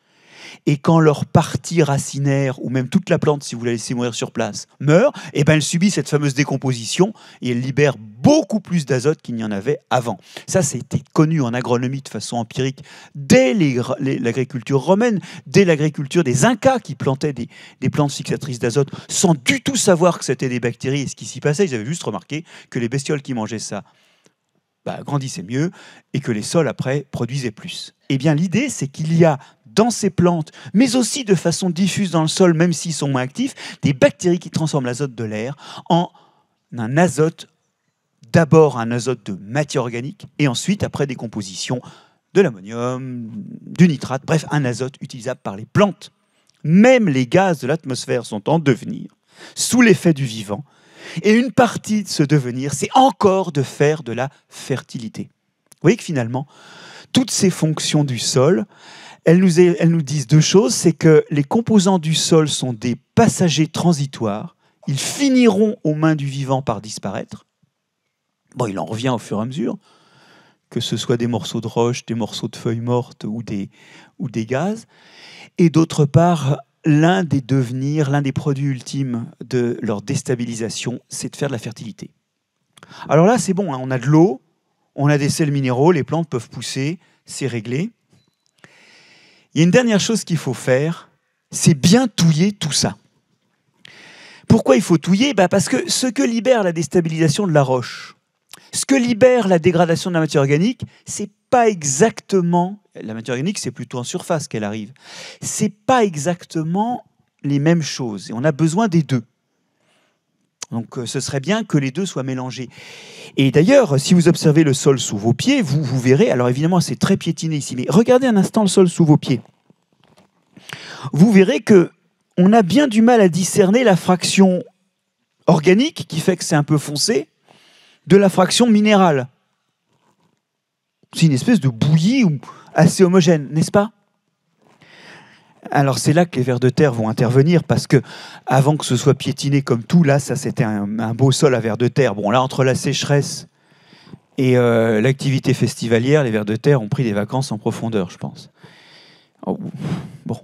Et quand leur partie racinaire, ou même toute la plante, si vous la laissez mourir sur place, meurt, et eh ben elle subit cette fameuse décomposition et elle libère beaucoup plus d'azote qu'il n'y en avait avant. Ça, c'était connu en agronomie de façon empirique dès l'agriculture romaine, dès l'agriculture des Incas qui plantaient des, plantes fixatrices d'azote sans du tout savoir que c'était des bactéries et ce qui s'y passait. Ils avaient juste remarqué que les bestioles qui mangeaient ça bah, grandissaient mieux et que les sols après produisaient plus. Eh bien, l'idée, c'est qu'il y a dans ces plantes, mais aussi de façon diffuse dans le sol, même s'ils sont moins actifs, des bactéries qui transforment l'azote de l'air en un azote, d'abord un azote de matière organique, et ensuite, après décomposition, de l'ammonium, du nitrate, bref, un azote utilisable par les plantes. Même les gaz de l'atmosphère sont en devenir, sous l'effet du vivant, et une partie de ce devenir, c'est encore de faire de la fertilité. Vous voyez que finalement, toutes ces fonctions du sol, elles nous, disent deux choses, c'est que les composants du sol sont des passagers transitoires, ils finiront aux mains du vivant par disparaître. Bon, il en revient au fur et à mesure, que ce soit des morceaux de roche, des morceaux de feuilles mortes ou des, gaz. Et d'autre part, l'un des devenirs, l'un des produits ultimes de leur déstabilisation, c'est de faire de la fertilité. Alors là, c'est bon, hein, on a de l'eau, on a des sels minéraux, les plantes peuvent pousser, c'est réglé. Il y a une dernière chose qu'il faut faire, c'est bien touiller tout ça. Pourquoi il faut touiller? Bah Parce que ce que libère la déstabilisation de la roche, ce que libère la dégradation de la matière organique, c'est pas exactement la matière organique, c'est plutôt en surface qu'elle arrive. C'est pas exactement les mêmes choses et on a besoin des deux. Donc euh, ce serait bien que les deux soient mélangés. Et d'ailleurs, si vous observez le sol sous vos pieds, vous, verrez, alors évidemment c'est très piétiné ici, mais regardez un instant le sol sous vos pieds. Vous verrez que on a bien du mal à discerner la fraction organique, qui fait que c'est un peu foncé, de la fraction minérale. C'est une espèce de bouillie assez homogène, n'est-ce pas? Alors c'est là que les vers de terre vont intervenir parce que avant que ce soit piétiné comme tout, là ça c'était un, beau sol à vers de terre. Bon là entre la sécheresse et euh, l'activité festivalière, les vers de terre ont pris des vacances en profondeur, je pense. Oh, bon.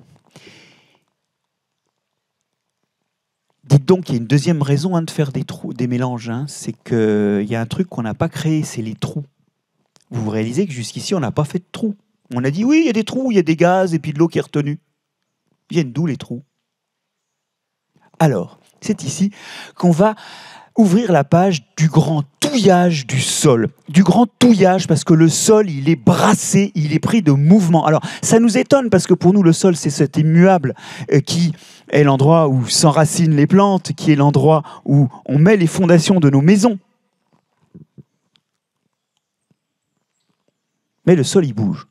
Dites donc qu'il y a une deuxième raison hein, de faire des trous, des mélanges, hein. c'est qu'il y a un truc qu'on n'a pas créé, c'est les trous. Vous réalisez que jusqu'ici on n'a pas fait de trous. On a dit oui, il y a des trous, il y a des gaz et puis de l'eau qui est retenue viennent d'où les trous? Alors, c'est ici qu'on va ouvrir la page du grand touillage du sol. Du grand touillage parce que le sol, il est brassé, il est pris de mouvement. Alors, ça nous étonne parce que pour nous, le sol, c'est cet immuable euh, qui est l'endroit où s'enracinent les plantes, qui est l'endroit où on met les fondations de nos maisons. Mais le sol, il bouge.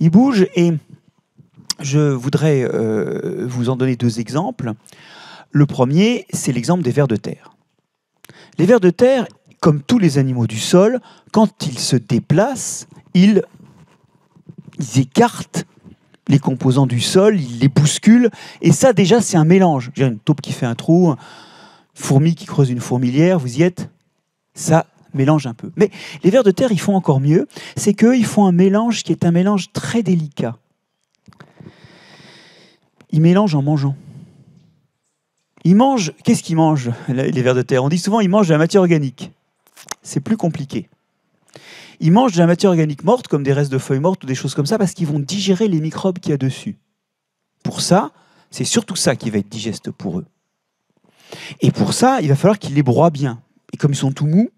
Il bouge et je voudrais euh, vous en donner deux exemples. Le premier, c'est l'exemple des vers de terre. Les vers de terre, comme tous les animaux du sol, quand ils se déplacent, ils, écartent les composants du sol, ils les bousculent, et ça déjà c'est un mélange. J'ai une taupe qui fait un trou, une fourmi qui creuse une fourmilière, vous y êtes Ça mélange un peu. Mais les vers de terre, ils font encore mieux, c'est qu'eux, ils font un mélange qui est un mélange très délicat. Ils mélangent en mangeant. Ils mangent, qu'est-ce qu'ils mangent, les vers de terre? On dit souvent ils mangent de la matière organique. C'est plus compliqué. Ils mangent de la matière organique morte, comme des restes de feuilles mortes ou des choses comme ça, parce qu'ils vont digérer les microbes qu'il y a dessus. Pour ça, c'est surtout ça qui va être digeste pour eux. Et pour ça, il va falloir qu'ils les broient bien. Et comme ils sont tout mous,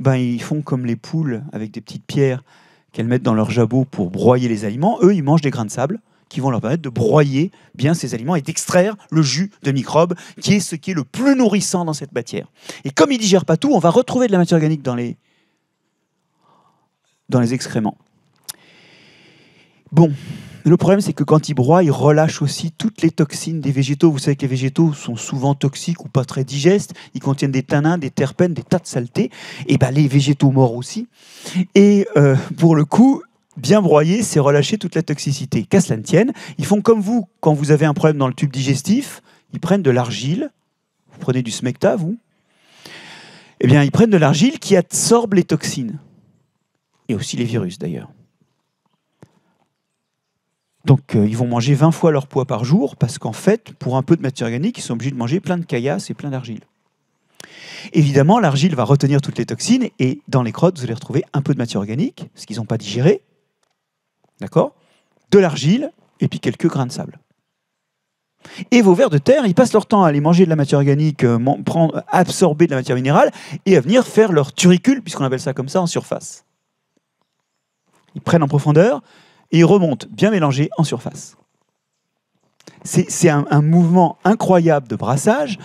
ben, ils font comme les poules avec des petites pierres qu'elles mettent dans leur jabot pour broyer les aliments. Eux, ils mangent des grains de sable qui vont leur permettre de broyer bien ces aliments et d'extraire le jus de microbes, qui est ce qui est le plus nourrissant dans cette matière. Et comme ils ne digèrent pas tout, on va retrouver de la matière organique dans les, dans les excréments. Bon, le problème, c'est que quand ils broient, ils relâchent aussi toutes les toxines des végétaux. Vous savez que les végétaux sont souvent toxiques ou pas très digestes. Ils contiennent des tanins, des terpènes, des tas de saletés. Et ben, les végétaux morts aussi. Et euh, pour le coup, bien broyer, c'est relâcher toute la toxicité. Qu'à cela ne tienne, ils font comme vous, quand vous avez un problème dans le tube digestif, Ils prennent de l'argile. Vous prenez du smecta, vous Eh bien, ils prennent de l'argile qui absorbe les toxines. Et aussi les virus, d'ailleurs. Donc, euh, ils vont manger 20 fois leur poids par jour parce qu'en fait, pour un peu de matière organique, ils sont obligés de manger plein de caillasse et plein d'argile. Évidemment, l'argile va retenir toutes les toxines et dans les crottes, vous allez retrouver un peu de matière organique, ce qu'ils n'ont pas digéré. D'accord? De l'argile et puis quelques grains de sable. Et vos vers de terre, ils passent leur temps à aller manger de la matière organique, euh, absorber de la matière minérale et à venir faire leur turicule, puisqu'on appelle ça comme ça, en surface. Ils prennent en profondeur et ils remontent bien mélangés en surface. C'est un, mouvement incroyable de brassage.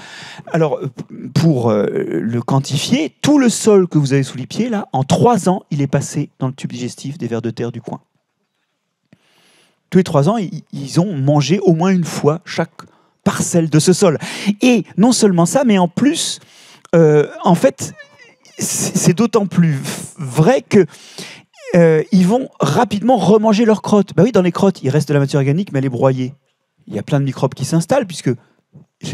Alors, euh, pour euh, le quantifier, tout le sol que vous avez sous les pieds, là, en trois ans, il est passé dans le tube digestif des vers de terre du coin. Tous les trois ans, ils ont mangé au moins une fois chaque parcelle de ce sol. Et non seulement ça, mais en plus, euh, en fait, c'est d'autant plus vrai que ils vont rapidement remanger leurs crottes. Bah oui, dans les crottes, il reste de la matière organique, mais elle est broyée il y a plein de microbes qui s'installent puisque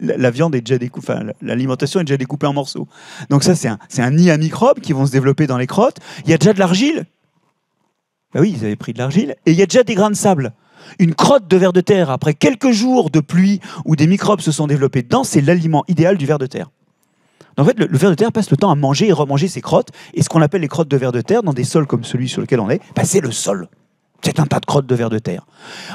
viande est déjà découpée, l'alimentation est déjà découpée en morceaux. Donc ça, c'est un, nid à microbes qui vont se développer dans les crottes. Il y a déjà de l'argile. Ben oui, ils avaient pris de l'argile. Et il y a déjà des grains de sable. Une crotte de ver de terre, après quelques jours de pluie où des microbes se sont développés dedans, c'est l'aliment idéal du ver de terre. En fait, le, ver de terre passe le temps à manger et remanger ses crottes. Et ce qu'on appelle les crottes de ver de terre, dans des sols comme celui sur lequel on est, ben, c'est le sol. C'est un tas de crottes de verre de terre.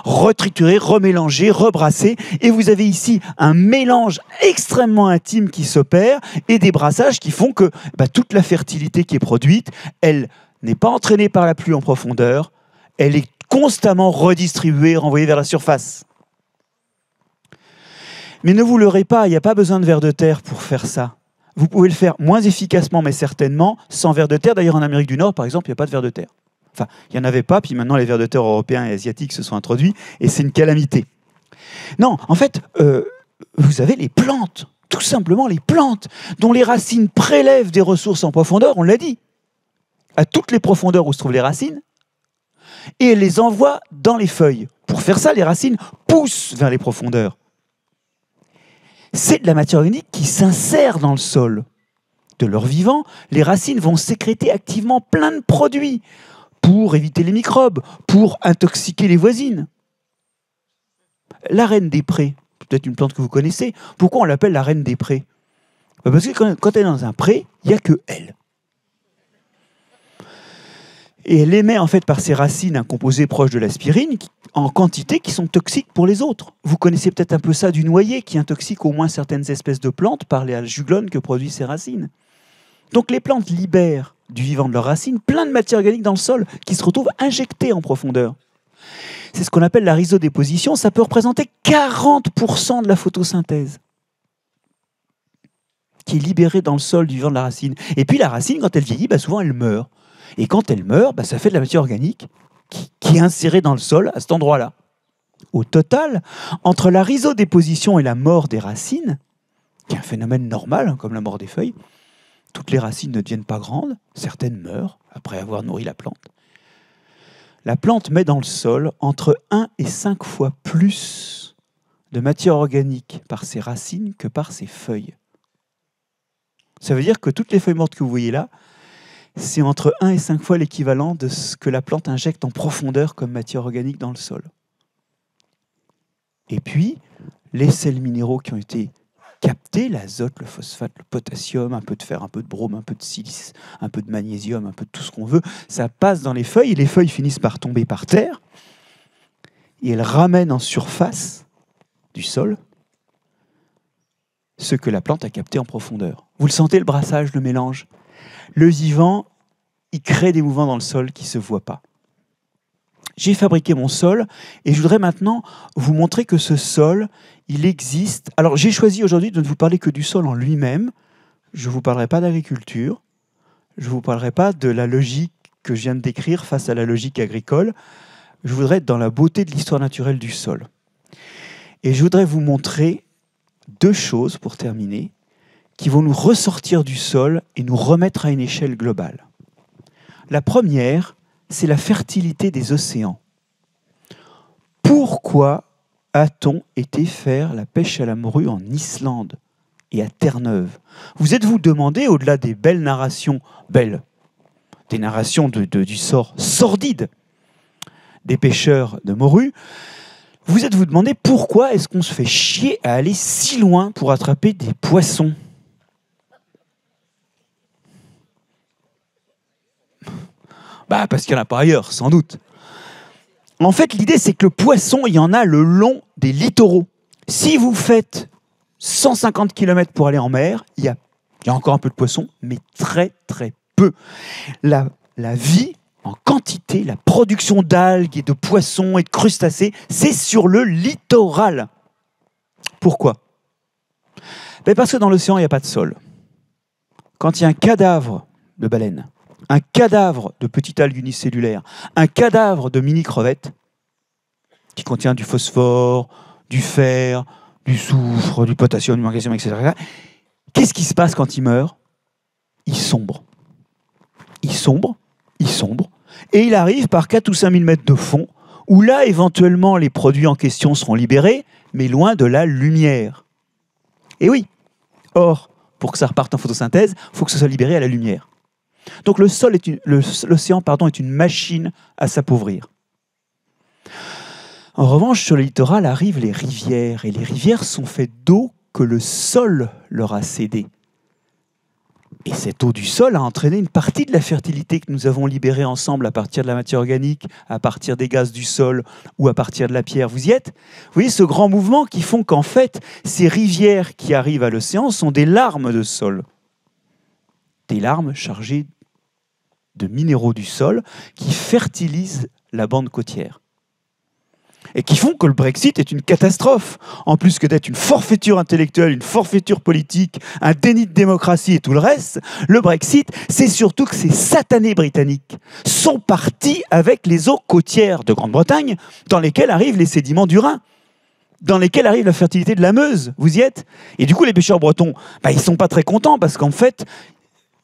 Retriturer, remélanger, rebrasser. Et vous avez ici un mélange extrêmement intime qui s'opère et des brassages qui font que bah, toute la fertilité qui est produite, elle n'est pas entraînée par la pluie en profondeur, elle est constamment redistribuée, renvoyée vers la surface. Mais ne vous leurrez pas, il n'y a pas besoin de verre de terre pour faire ça. Vous pouvez le faire moins efficacement, mais certainement sans verre de terre. D'ailleurs, en Amérique du Nord, par exemple, il n'y a pas de verre de terre. Enfin, il n'y en avait pas, puis maintenant les vers de terre européens et asiatiques se sont introduits, et c'est une calamité. Non, en fait, euh, vous avez les plantes, tout simplement les plantes, dont les racines prélèvent des ressources en profondeur, on l'a dit, à toutes les profondeurs où se trouvent les racines, et elles les envoient dans les feuilles. Pour faire ça, les racines poussent vers les profondeurs. C'est de la matière organique qui s'insère dans le sol. De leur vivant, les racines vont sécréter activement plein de produits pour éviter les microbes, pour intoxiquer les voisines. La reine des prés, peut-être une plante que vous connaissez, pourquoi on l'appelle la reine des prés? Parce que quand elle est dans un pré, il n'y a que elle. Et elle émet en fait par ses racines un composé proche de l'aspirine en quantité qui sont toxiques pour les autres. Vous connaissez peut-être un peu ça du noyer qui intoxique au moins certaines espèces de plantes par les juglones que produisent ses racines. Donc les plantes libèrent du vivant de leurs racines plein de matière organique dans le sol qui se retrouvent injectées en profondeur. C'est ce qu'on appelle la rhizodéposition. Ça peut représenter 40% de la photosynthèse qui est libérée dans le sol du vivant de la racine. Et puis la racine, quand elle vieillit, bah, souvent elle meurt. Et quand elle meurt, bah, ça fait de la matière organique qui, qui est insérée dans le sol à cet endroit-là. Au total, entre la rhizodéposition et la mort des racines, qui est un phénomène normal, hein, comme la mort des feuilles, toutes les racines ne deviennent pas grandes, certaines meurent après avoir nourri la plante. La plante met dans le sol entre 1 et 5 fois plus de matière organique par ses racines que par ses feuilles. Ça veut dire que toutes les feuilles mortes que vous voyez là, c'est entre 1 et 5 fois l'équivalent de ce que la plante injecte en profondeur comme matière organique dans le sol. Et puis, les sels minéraux qui ont été capter l'azote, le phosphate, le potassium, un peu de fer, un peu de brome, un peu de silice, un peu de magnésium, un peu de tout ce qu'on veut. Ça passe dans les feuilles et les feuilles finissent par tomber par terre et elles ramènent en surface du sol ce que la plante a capté en profondeur. Vous le sentez, le brassage, le mélange? Le vivant, il crée des mouvements dans le sol qui ne se voient pas. J'ai fabriqué mon sol et je voudrais maintenant vous montrer que ce sol, il existe. Alors j'ai choisi aujourd'hui de ne vous parler que du sol en lui-même. Je ne vous parlerai pas d'agriculture. Je ne vous parlerai pas de la logique que je viens de décrire face à la logique agricole. Je voudrais être dans la beauté de l'histoire naturelle du sol. Et je voudrais vous montrer deux choses pour terminer qui vont nous ressortir du sol et nous remettre à une échelle globale. La première, c'est la fertilité des océans. Pourquoi a-t-on été faire la pêche à la morue en Islande et à Terre-Neuve? Vous êtes-vous demandé, au-delà des belles narrations, belles, des narrations du sort sordide des pêcheurs de morue, vous êtes-vous demandé pourquoi est-ce qu'on se fait chier à aller si loin pour attraper des poissons? Bah parce qu'il n'y en a pas ailleurs, sans doute. En fait, l'idée, c'est que le poisson, il y en a le long des littoraux. Si vous faites 150 km pour aller en mer, il y a, encore un peu de poisson, mais très très peu. La, vie en quantité, la production d'algues et de poissons et de crustacés, c'est sur le littoral. Pourquoi? Ben Parce que dans l'océan, il n'y a pas de sol. Quand il y a un cadavre de baleine, un cadavre de petite algue unicellulaire, un cadavre de mini-crevette qui contient du phosphore, du fer, du soufre, du potassium, du magnésium, etc. Qu'est-ce qui se passe quand il meurt Il sombre. Il sombre, il sombre, et il arrive par 4 ou 5 000 mètres de fond, où là, éventuellement, les produits en question seront libérés, mais loin de la lumière. Et oui, or, pour que ça reparte en photosynthèse, il faut que ce soit libéré à la lumière. Donc l'océan pardon est une machine à s'appauvrir. En revanche, sur le littoral arrivent les rivières et les rivières sont faites d'eau que le sol leur a cédée. Et cette eau du sol a entraîné une partie de la fertilité que nous avons libérée ensemble à partir de la matière organique, à partir des gaz du sol ou à partir de la pierre. Vous y êtes? Vous voyez ce grand mouvement qui font qu'en fait, ces rivières qui arrivent à l'océan sont des larmes de sol. Des larmes chargées de minéraux du sol qui fertilisent la bande côtière. Et qui font que le Brexit est une catastrophe. En plus que d'être une forfaiture intellectuelle, une forfaiture politique, un déni de démocratie et tout le reste, le Brexit, c'est surtout que ces satanés britanniques sont partis avec les eaux côtières de Grande-Bretagne, dans lesquelles arrivent les sédiments du Rhin dans lesquelles arrive la fertilité de la Meuse. Vous y êtes? Et du coup, les pêcheurs bretons, bah, ils ne sont pas très contents parce qu'en fait,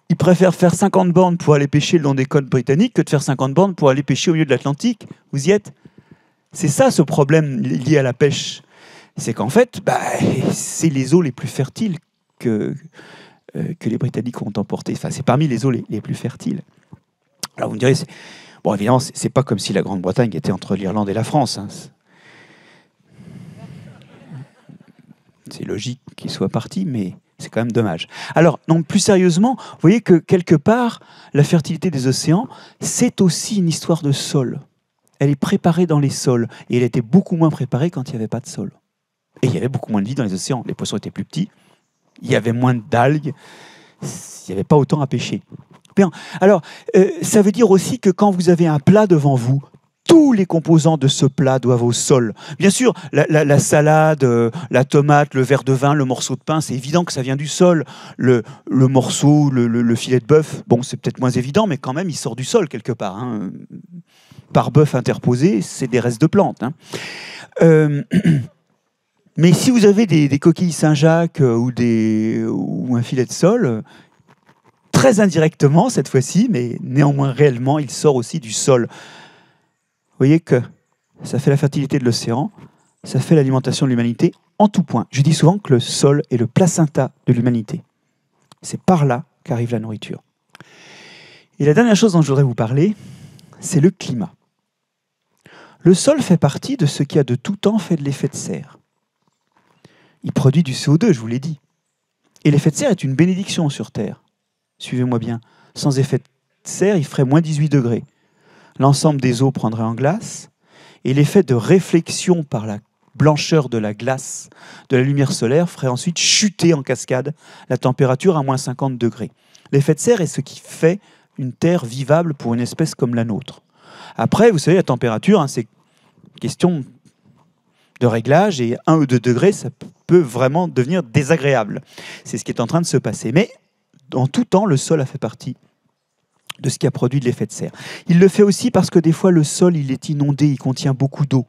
ils préfèrent faire 50 bornes pour aller pêcher le long des côtes britanniques que de faire 50 bornes pour aller pêcher au milieu de l'Atlantique. Vous y êtes? C'est ça ce problème lié à la pêche. C'est qu'en fait, bah, c'est les eaux les plus fertiles que, euh, les Britanniques ont emportées. Enfin, c'est parmi les eaux les, plus fertiles. Alors vous me direz, bon, évidemment, c'est pas comme si la Grande-Bretagne était entre l'Irlande et la France. Hein. C'est logique qu'il soit parti, mais c'est quand même dommage. Alors, non, plus sérieusement, vous voyez que quelque part, la fertilité des océans, c'est aussi une histoire de sol. Elle est préparée dans les sols, et elle était beaucoup moins préparée quand il n'y avait pas de sol. Et il y avait beaucoup moins de vie dans les océans. Les poissons étaient plus petits, il y avait moins d'algues, il n'y avait pas autant à pêcher. Bien. Alors, euh, ça veut dire aussi que quand vous avez un plat devant vous, tous les composants de ce plat doivent au sol. Bien sûr, la, salade, euh, la tomate, le verre de vin, le morceau de pain, c'est évident que ça vient du sol. Le, morceau, le, filet de bœuf, bon, c'est peut-être moins évident, mais quand même, il sort du sol quelque part. Hein. Par bœuf interposé, c'est des restes de plantes. Hein. Euh, mais si vous avez des, coquilles Saint-Jacques euh, ou, ou un filet de sol, très indirectement cette fois-ci, mais néanmoins réellement, il sort aussi du sol. Vous voyez que ça fait la fertilité de l'océan, ça fait l'alimentation de l'humanité en tout point. Je dis souvent que le sol est le placenta de l'humanité. C'est par là qu'arrive la nourriture. Et la dernière chose dont je voudrais vous parler, c'est le climat. Le sol fait partie de ce qui a de tout temps fait de l'effet de serre. Il produit du CO2, je vous l'ai dit. Et l'effet de serre est une bénédiction sur Terre. Suivez-moi bien. Sans effet de serre, il ferait moins 18 degrés l'ensemble des eaux prendrait en glace, et l'effet de réflexion par la blancheur de la glace de la lumière solaire ferait ensuite chuter en cascade la température à moins 50 degrés. L'effet de serre est ce qui fait une Terre vivable pour une espèce comme la nôtre. Après, vous savez, la température, hein, c'est question de réglage, et 1 ou 2 degrés, ça peut vraiment devenir désagréable. C'est ce qui est en train de se passer. Mais en tout temps, le sol a fait partie de ce qui a produit de l'effet de serre. Il le fait aussi parce que des fois le sol il est inondé, il contient beaucoup d'eau.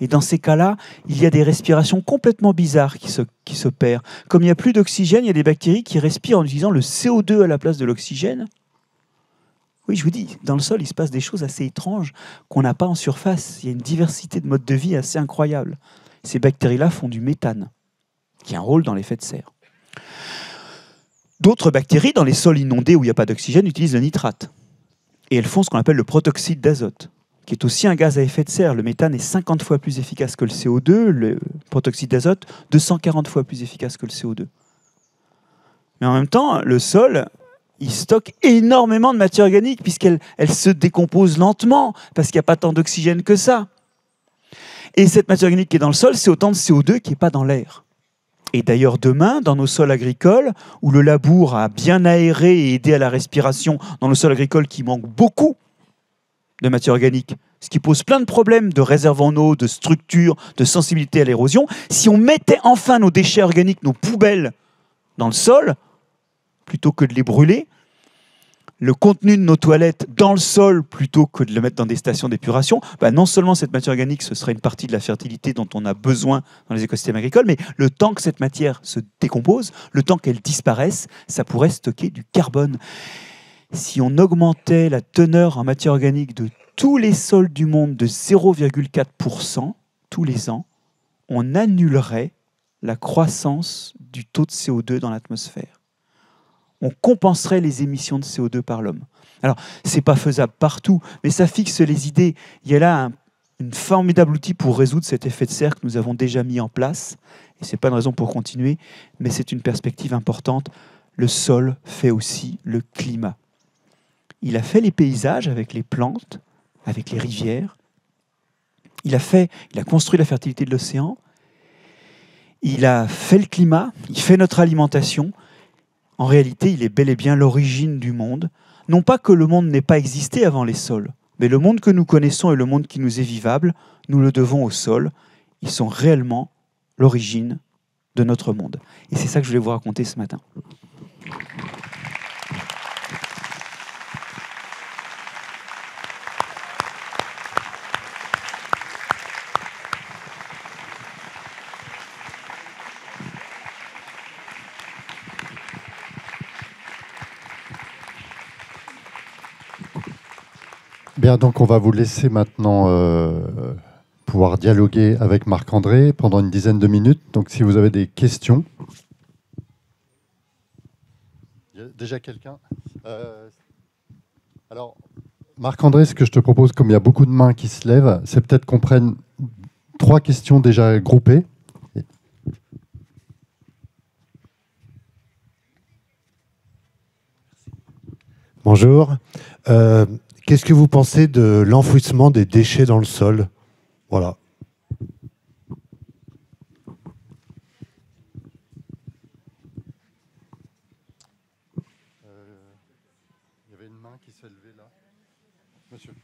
Et dans ces cas-là, il y a des respirations complètement bizarres qui qui se perdent. Comme il n'y a plus d'oxygène, il y a des bactéries qui respirent en utilisant le CO2 à la place de l'oxygène. Oui, je vous dis, dans le sol, il se passe des choses assez étranges qu'on n'a pas en surface. Il y a une diversité de modes de vie assez incroyable. Ces bactéries-là font du méthane, qui a un rôle dans l'effet de serre. D'autres bactéries, dans les sols inondés où il n'y a pas d'oxygène, utilisent le nitrate. Et elles font ce qu'on appelle le protoxyde d'azote, qui est aussi un gaz à effet de serre. Le méthane est 50 fois plus efficace que le CO2, le protoxyde d'azote 240 fois plus efficace que le CO2. Mais en même temps, le sol, il stocke énormément de matière organique puisqu'elle elle se décompose lentement parce qu'il n'y a pas tant d'oxygène que ça. Et cette matière organique qui est dans le sol, c'est autant de CO2 qui n'est pas dans l'air. Et d'ailleurs, demain, dans nos sols agricoles, où le labour a bien aéré et aidé à la respiration, dans nos sols agricoles qui manquent beaucoup de matière organique, ce qui pose plein de problèmes de réserve en eau, de structure, de sensibilité à l'érosion, si on mettait enfin nos déchets organiques, nos poubelles dans le sol, plutôt que de les brûler, le contenu de nos toilettes dans le sol plutôt que de le mettre dans des stations d'épuration, bah non seulement cette matière organique, ce serait une partie de la fertilité dont on a besoin dans les écosystèmes agricoles, mais le temps que cette matière se décompose, le temps qu'elle disparaisse, ça pourrait stocker du carbone. Si on augmentait la teneur en matière organique de tous les sols du monde de 0,4% tous les ans, on annulerait la croissance du taux de CO2 dans l'atmosphère on compenserait les émissions de CO2 par l'homme. Alors, ce n'est pas faisable partout, mais ça fixe les idées. Il y a là un, formidable outil pour résoudre cet effet de serre que nous avons déjà mis en place. Et ce n'est pas une raison pour continuer, mais c'est une perspective importante. Le sol fait aussi le climat. Il a fait les paysages avec les plantes, avec les rivières. Il a, fait, il a construit la fertilité de l'océan. Il a fait le climat, il fait notre alimentation, en réalité, il est bel et bien l'origine du monde. Non pas que le monde n'ait pas existé avant les sols, mais le monde que nous connaissons et le monde qui nous est vivable, nous le devons aux sols. Ils sont réellement l'origine de notre monde. Et c'est ça que je voulais vous raconter ce matin. Bien, donc on va vous laisser maintenant euh, pouvoir dialoguer avec Marc-André pendant une dizaine de minutes. Donc si vous avez des questions. Il y a déjà quelqu'un? Euh, Alors, Marc-André, ce que je te propose, comme il y a beaucoup de mains qui se lèvent, c'est peut-être qu'on prenne trois questions déjà groupées. Bonjour. Euh, Qu'est-ce que vous pensez de l'enfouissement des déchets dans le sol? Voilà. Euh, il y avait une main qui s'est levée là. Monsieur.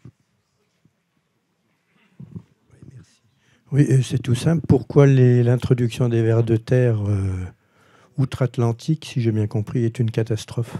Oui, merci. Oui, c'est tout simple. Pourquoi l'introduction des vers de terre euh, outre-Atlantique, si j'ai bien compris, est une catastrophe?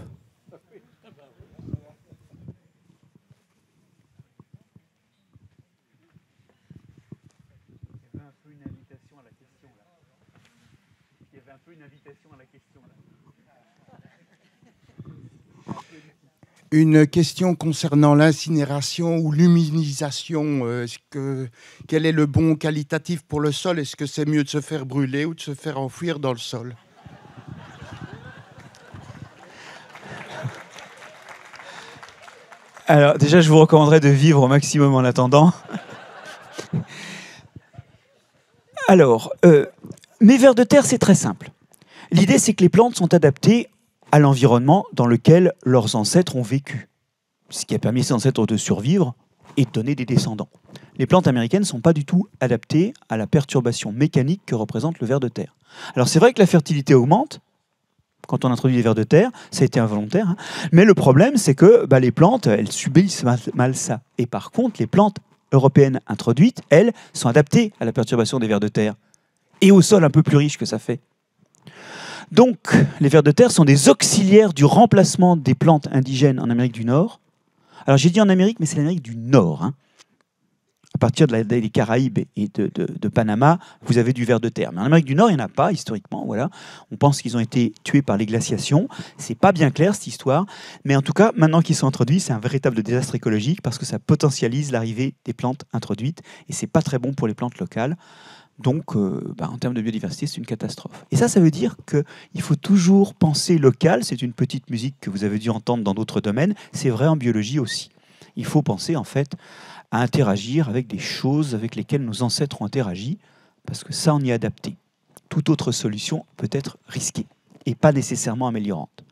Une question concernant l'incinération ou l'humilisation. Euh, que, quel est le bon qualitatif pour le sol? Est-ce que c'est mieux de se faire brûler ou de se faire enfouir dans le sol? Alors déjà, je vous recommanderais de vivre au maximum en attendant. Alors, euh, mes vers de terre, c'est très simple. L'idée, c'est que les plantes sont adaptées à l'environnement dans lequel leurs ancêtres ont vécu, ce qui a permis à ces ancêtres de survivre et de donner des descendants. Les plantes américaines ne sont pas du tout adaptées à la perturbation mécanique que représente le ver de terre. Alors c'est vrai que la fertilité augmente quand on introduit les vers de terre, ça a été involontaire, hein. mais le problème c'est que bah, les plantes, elles subissent mal, ça. Et par contre, les plantes européennes introduites, elles, sont adaptées à la perturbation des vers de terre et au sol un peu plus riche que ça fait. Donc, les vers de terre sont des auxiliaires du remplacement des plantes indigènes en Amérique du Nord. Alors, j'ai dit en Amérique, mais c'est l'Amérique du Nord. Hein. À partir de des Caraïbes et de, Panama, vous avez du ver de terre. Mais en Amérique du Nord, il n'y en a pas, historiquement. On pense qu'ils ont été tués par les glaciations. C'est pas bien clair, cette histoire. Mais en tout cas, maintenant qu'ils sont introduits, c'est un véritable désastre écologique parce que ça potentialise l'arrivée des plantes introduites. Et c'est pas très bon pour les plantes locales Donc, euh, bah, en termes de biodiversité, c'est une catastrophe. Et ça, ça veut dire qu'il faut toujours penser local. C'est une petite musique que vous avez dû entendre dans d'autres domaines. C'est vrai en biologie aussi. Il faut penser, en fait, à interagir avec des choses avec lesquelles nos ancêtres ont interagi, parce que ça, on y est adapté. Toute autre solution peut être risquée et pas nécessairement améliorante.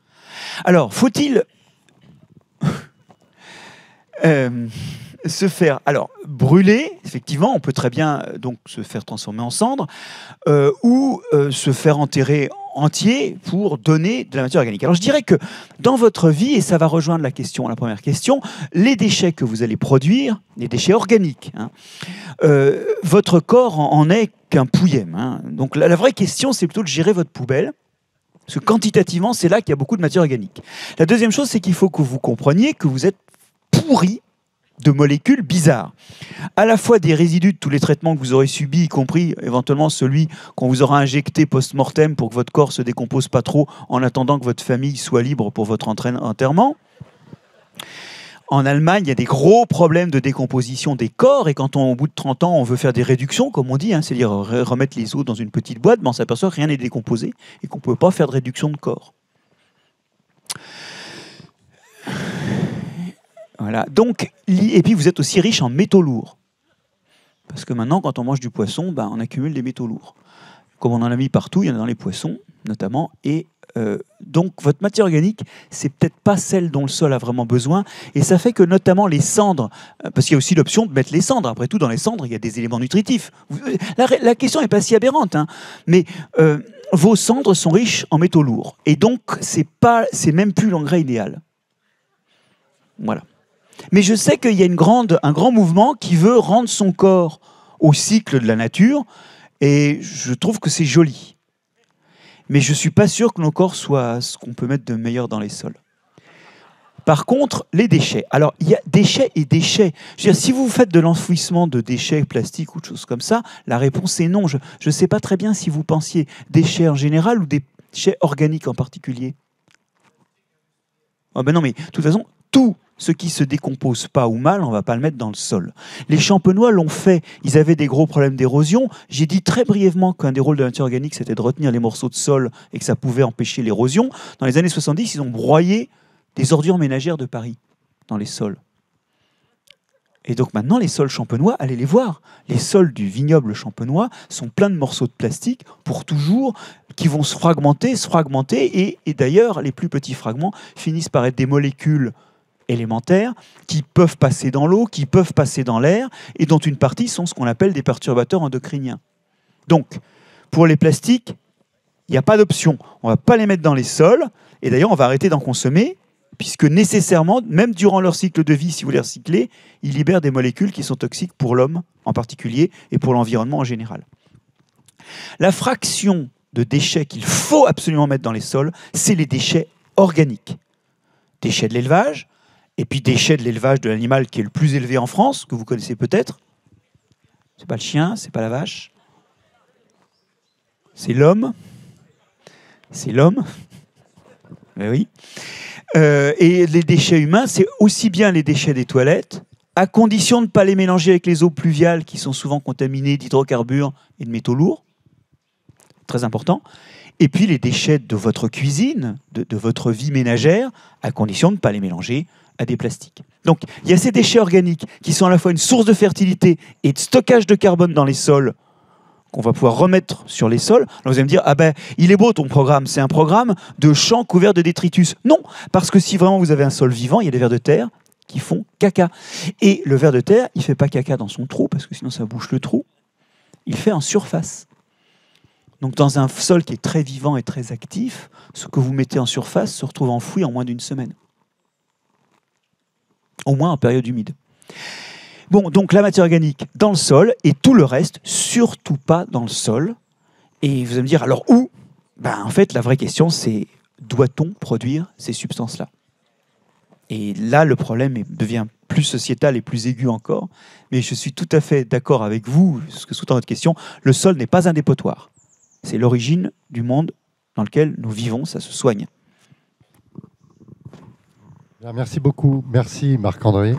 Alors, faut-il euh, se faire alors brûler, effectivement, on peut très bien euh, donc se faire transformer en cendre euh, ou se faire enterrer entier pour donner de la matière organique. Alors je dirais que dans votre vie, et ça va rejoindre la question, la première question, les déchets que vous allez produire, les déchets organiques, hein, votre corps en, est qu'un pouillème. Hein. Donc la, la vraie question, c'est plutôt de gérer votre poubelle. Parce que quantitativement, c'est là qu'il y a beaucoup de matière organique. La deuxième chose, c'est qu'il faut que vous compreniez que vous êtes pourri de molécules bizarres. À la fois des résidus de tous les traitements que vous aurez subis, y compris éventuellement celui qu'on vous aura injecté post-mortem pour que votre corps se décompose pas trop en attendant que votre famille soit libre pour votre enterrement. En Allemagne, il y a des gros problèmes de décomposition des corps et quand on, au bout de 30 ans, on veut faire des réductions, comme on dit, hein, c'est-à-dire remettre les os dans une petite boîte, ben on s'aperçoit que rien n'est décomposé et qu'on ne peut pas faire de réduction de corps. Donc, et puis vous êtes aussi riche en métaux lourds. Parce que maintenant, quand on mange du poisson, ben, on accumule des métaux lourds. Comme on en a mis partout, il y en a dans les poissons, notamment. Et euh, donc, votre matière organique, c'est peut-être pas celle dont le sol a vraiment besoin. Et ça fait que, notamment, les cendres, euh, parce qu'il y a aussi l'option de mettre les cendres. Après tout, dans les cendres, il y a des éléments nutritifs. La, question n'est pas si aberrante, hein. mais euh, vos cendres sont riches en métaux lourds. Et donc, c'est pas, c'est même plus l'engrais idéal. Voilà. Mais je sais qu'il y a un grand mouvement qui veut rendre son corps au cycle de la nature, et je trouve que c'est joli. Mais je ne suis pas sûr que nos corps soient ce qu'on peut mettre de meilleur dans les sols. Par contre, les déchets. Alors, il y a déchets et déchets. Je veux dire, si vous faites de l'enfouissement de déchets plastiques ou de choses comme ça, la réponse est non. Je ne sais pas très bien si vous pensiez déchets en général ou déchets organiques en particulier. Oh ben non, mais de toute façon, tout ce qui se décompose pas ou mal, on va pas le mettre dans le sol. Les champenois l'ont fait. Ils avaient des gros problèmes d'érosion. J'ai dit très brièvement qu'un des rôles de la nature organique, c'était de retenir les morceaux de sol et que ça pouvait empêcher l'érosion. Dans les années 70, ils ont broyé des ordures ménagères de Paris dans les sols. Et donc maintenant, les sols champenois, allez les voir. Les sols du vignoble champenois sont pleins de morceaux de plastique pour toujours, qui vont se fragmenter, se fragmenter, et d'ailleurs, les plus petits fragments finissent par être des molécules élémentaires qui peuvent passer dans l'eau, qui peuvent passer dans l'air, et dont une partie sont ce qu'on appelle des perturbateurs endocriniens. Donc, pour les plastiques, il n'y a pas d'option. On ne va pas les mettre dans les sols, et d'ailleurs, on va arrêter d'en consommer, puisque nécessairement, même durant leur cycle de vie, si vous les recyclez, ils libèrent des molécules qui sont toxiques pour l'homme en particulier, et pour l'environnement en général. La fraction de déchets qu'il faut absolument mettre dans les sols, c'est les déchets organiques. Déchets de l'élevage, et puis déchets de l'élevage de l'animal qui est le plus élevé en France, que vous connaissez peut-être. C'est pas le chien, c'est pas la vache. C'est l'homme. C'est l'homme. Mais oui. Euh, et les déchets humains, c'est aussi bien les déchets des toilettes, à condition de ne pas les mélanger avec les eaux pluviales qui sont souvent contaminées d'hydrocarbures et de métaux lourds. Très important. Et puis les déchets de votre cuisine, de votre vie ménagère, à condition de ne pas les mélanger à des plastiques. Donc il y a ces déchets organiques qui sont à la fois une source de fertilité et de stockage de carbone dans les sols qu'on va pouvoir remettre sur les sols. Alors vous allez me dire, ah ben, il est beau ton programme, c'est un programme de champs couverts de détritus. Non, parce que si vraiment vous avez un sol vivant, il y a des vers de terre qui font caca. Et le ver de terre, il fait pas caca dans son trou, parce que sinon ça bouche le trou. Il fait en surface. Donc dans un sol qui est très vivant et très actif, ce que vous mettez en surface se retrouve enfoui en moins d'une semaine au moins en période humide. Bon, donc la matière organique dans le sol et tout le reste, surtout pas dans le sol. Et vous allez me dire, alors où? Ben, En fait, la vraie question, c'est doit-on produire ces substances-là? Et là, le problème devient plus sociétal et plus aigu encore. Mais je suis tout à fait d'accord avec vous, ce que sous-tend votre question. Le sol n'est pas un dépotoir. C'est l'origine du monde dans lequel nous vivons, ça se soigne. Ah, merci beaucoup. Merci Marc-André.